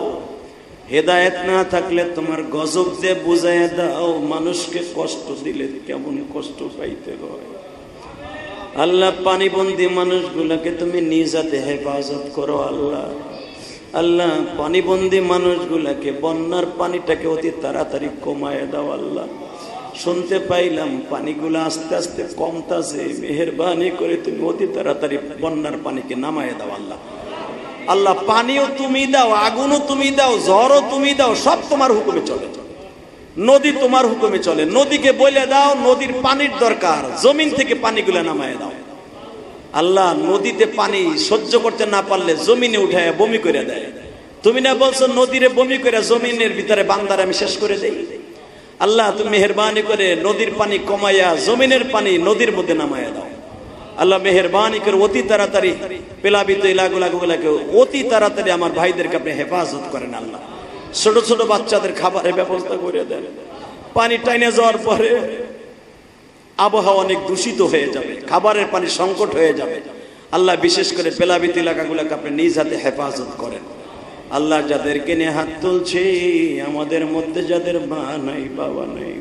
হেদায়েত না থাকলে তোমার গজব যে বুঝাই দাও, মানুষকে কষ্ট দিলে কেমন কষ্ট পাইতে হয়। আল্লাহ পানিবন্দি মানুষগুলাকে তুমি নিজাতে হেফাজত করো আল্লাহ। আল্লাহ পানিবন্দি মানুষগুলাকে বন্যার পানিটাকে অতি তাড়াতাড়ি কমায় দাও আল্লাহ। শুনতে পাইলাম পানিগুলো আস্তে আস্তে কমতাছে, মেহরবানি করে তুমি অতি তাড়াতাড়ি বন্যার পানিকে নামায় দাও আল্লাহ। আল্লাহ পানিও তুমি দাও, আগুনও তুমি দাও, জ্বরও তুমি দাও, সব তোমার হুকুমে চলে। নদী তোমার হুকুমে চলে। নদীকে বলে দাও, নদীর পানির দরকার। জমিন থেকে পানিগুলো নামায় দাও। আল্লাহ নদীতে পানি সহ্য করতে না পারলে জমিনে উঠায় বমি করে দেয়। তুমি না বলছো, নদীরে বমি করে জমিনের ভিতরে বান্দার আমি শেষ করে দেই? আল্লাহ তুমি মেহরবানি করে নদীর পানি কমাইয়া জমিনের পানি নদীর মধ্যে নামাইয়া দাও। আল্লাহ মেহরবানি করে অতি তাড়াতাড়ি পেলাবিত এলাগুলাগুলাকে অতি তাড়াতাড়ি আমার ভাইদেরকে আপনি হেফাজত করেন আল্লাহ। ছোট ছোট বাচ্চাদের খাবারের ব্যবস্থা করে দেন। পানি টাইনে যাওয়ার পরে আবহাওয়া অনেক দূষিত হয়ে যাবে, খাবারের পানি সংকট হয়ে যাবে। আল্লাহ বিশেষ করে পেলাবিত এলাকাগুলোকে আপনি নিজ হাতে হেফাজত করেন। আল্লাহ যাদেরকে নিয়ে হাত তুলছে, আমাদের মধ্যে যাদের মা নাই, বাবা নাই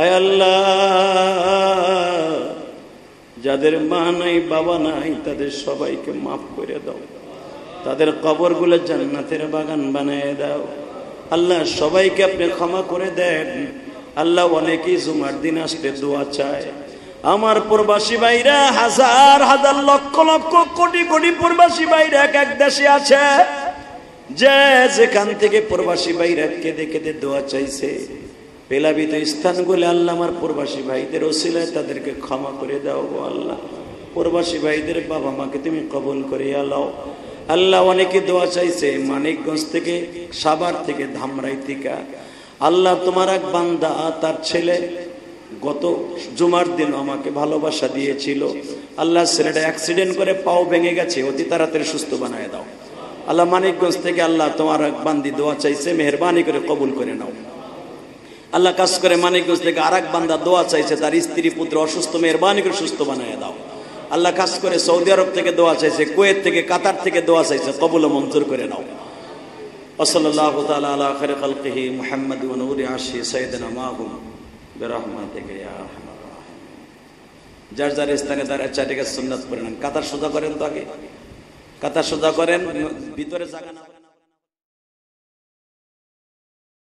আয় আল্লাহ! যাদের মা নাই, বাবা নাই, তাদের সবাইকে মাফ করে দাও। তাদের কবরগুলো জান্নাতের বাগান বানিয়ে দাও। আল্লাহ, সবাইকে আপনি ক্ষমা করে দেন। আল্লাহ অনেকেই জুমার দিন আসতে দোয়া চায়। আমার প্রবাসী ভাইরা, হাজার হাজার, লক্ষ লক্ষ, কোটি কোটি প্রবাসী ভাইরা এক এক দেশে আছে। যে যেখান থেকে প্রবাসী ভাইরা কেঁদে কেঁদে দোয়া চাইছে পেলাবিত স্থানগুলো আল্লাহ আমার প্রবাসী ভাইদের ওসিলায় তাদেরকে ক্ষমা করে দাও গো আল্লাহ। প্রবাসী ভাইদের বাবা মাকে তুমি কবল করে আলাও। আল্লাহ অনেকে দোয়া চাইছে মানিকগঞ্জ থেকে সাবার থেকে, ধামরাই থেকে। আল্লাহ তোমার এক বান্দা, তার ছেলে গত জুমার দিন আমাকে ভালোবাসা দিয়েছিল। আল্লাহ ছেলেটা অ্যাক্সিডেন্ট করে পাও ভেঙে গেছে, অতি তাড়াতাড়ি সুস্থ বানায় দাও। আল্লাহ মানিকগঞ্জ থেকে আল্লাহ তোমার এক বান্দি দোয়া চাইছে, মেহরবানি করে কবুল করে নাও। আল্লাহ কাজ করে মানিকগঞ্জ থেকে আর এক বান্দা দোয়া চাইছে, তার স্ত্রী পুত্র অসুস্থ মেহরবানি করে সুস্থ বানিয়ে দাও। আল্লাহ কাজ করে সৌদি আরব থেকে দোয়া চাইছে, কুয়েত থেকে কাতার থেকে দোয়া চাইছে, কবুল মঞ্জুর করে নাও। ওসল্লাহ তালা খরে কলকহি মোহাম্মদ নূর আশি সৈদনা মাহুম বেরহমা থেকে যার যার স্থানে তার চারটিকে সুন্নাত পড়ে নেন। কাতার সোজা করেন তো আগে? কাতার সোজা করেন, ভিতরে জাগা না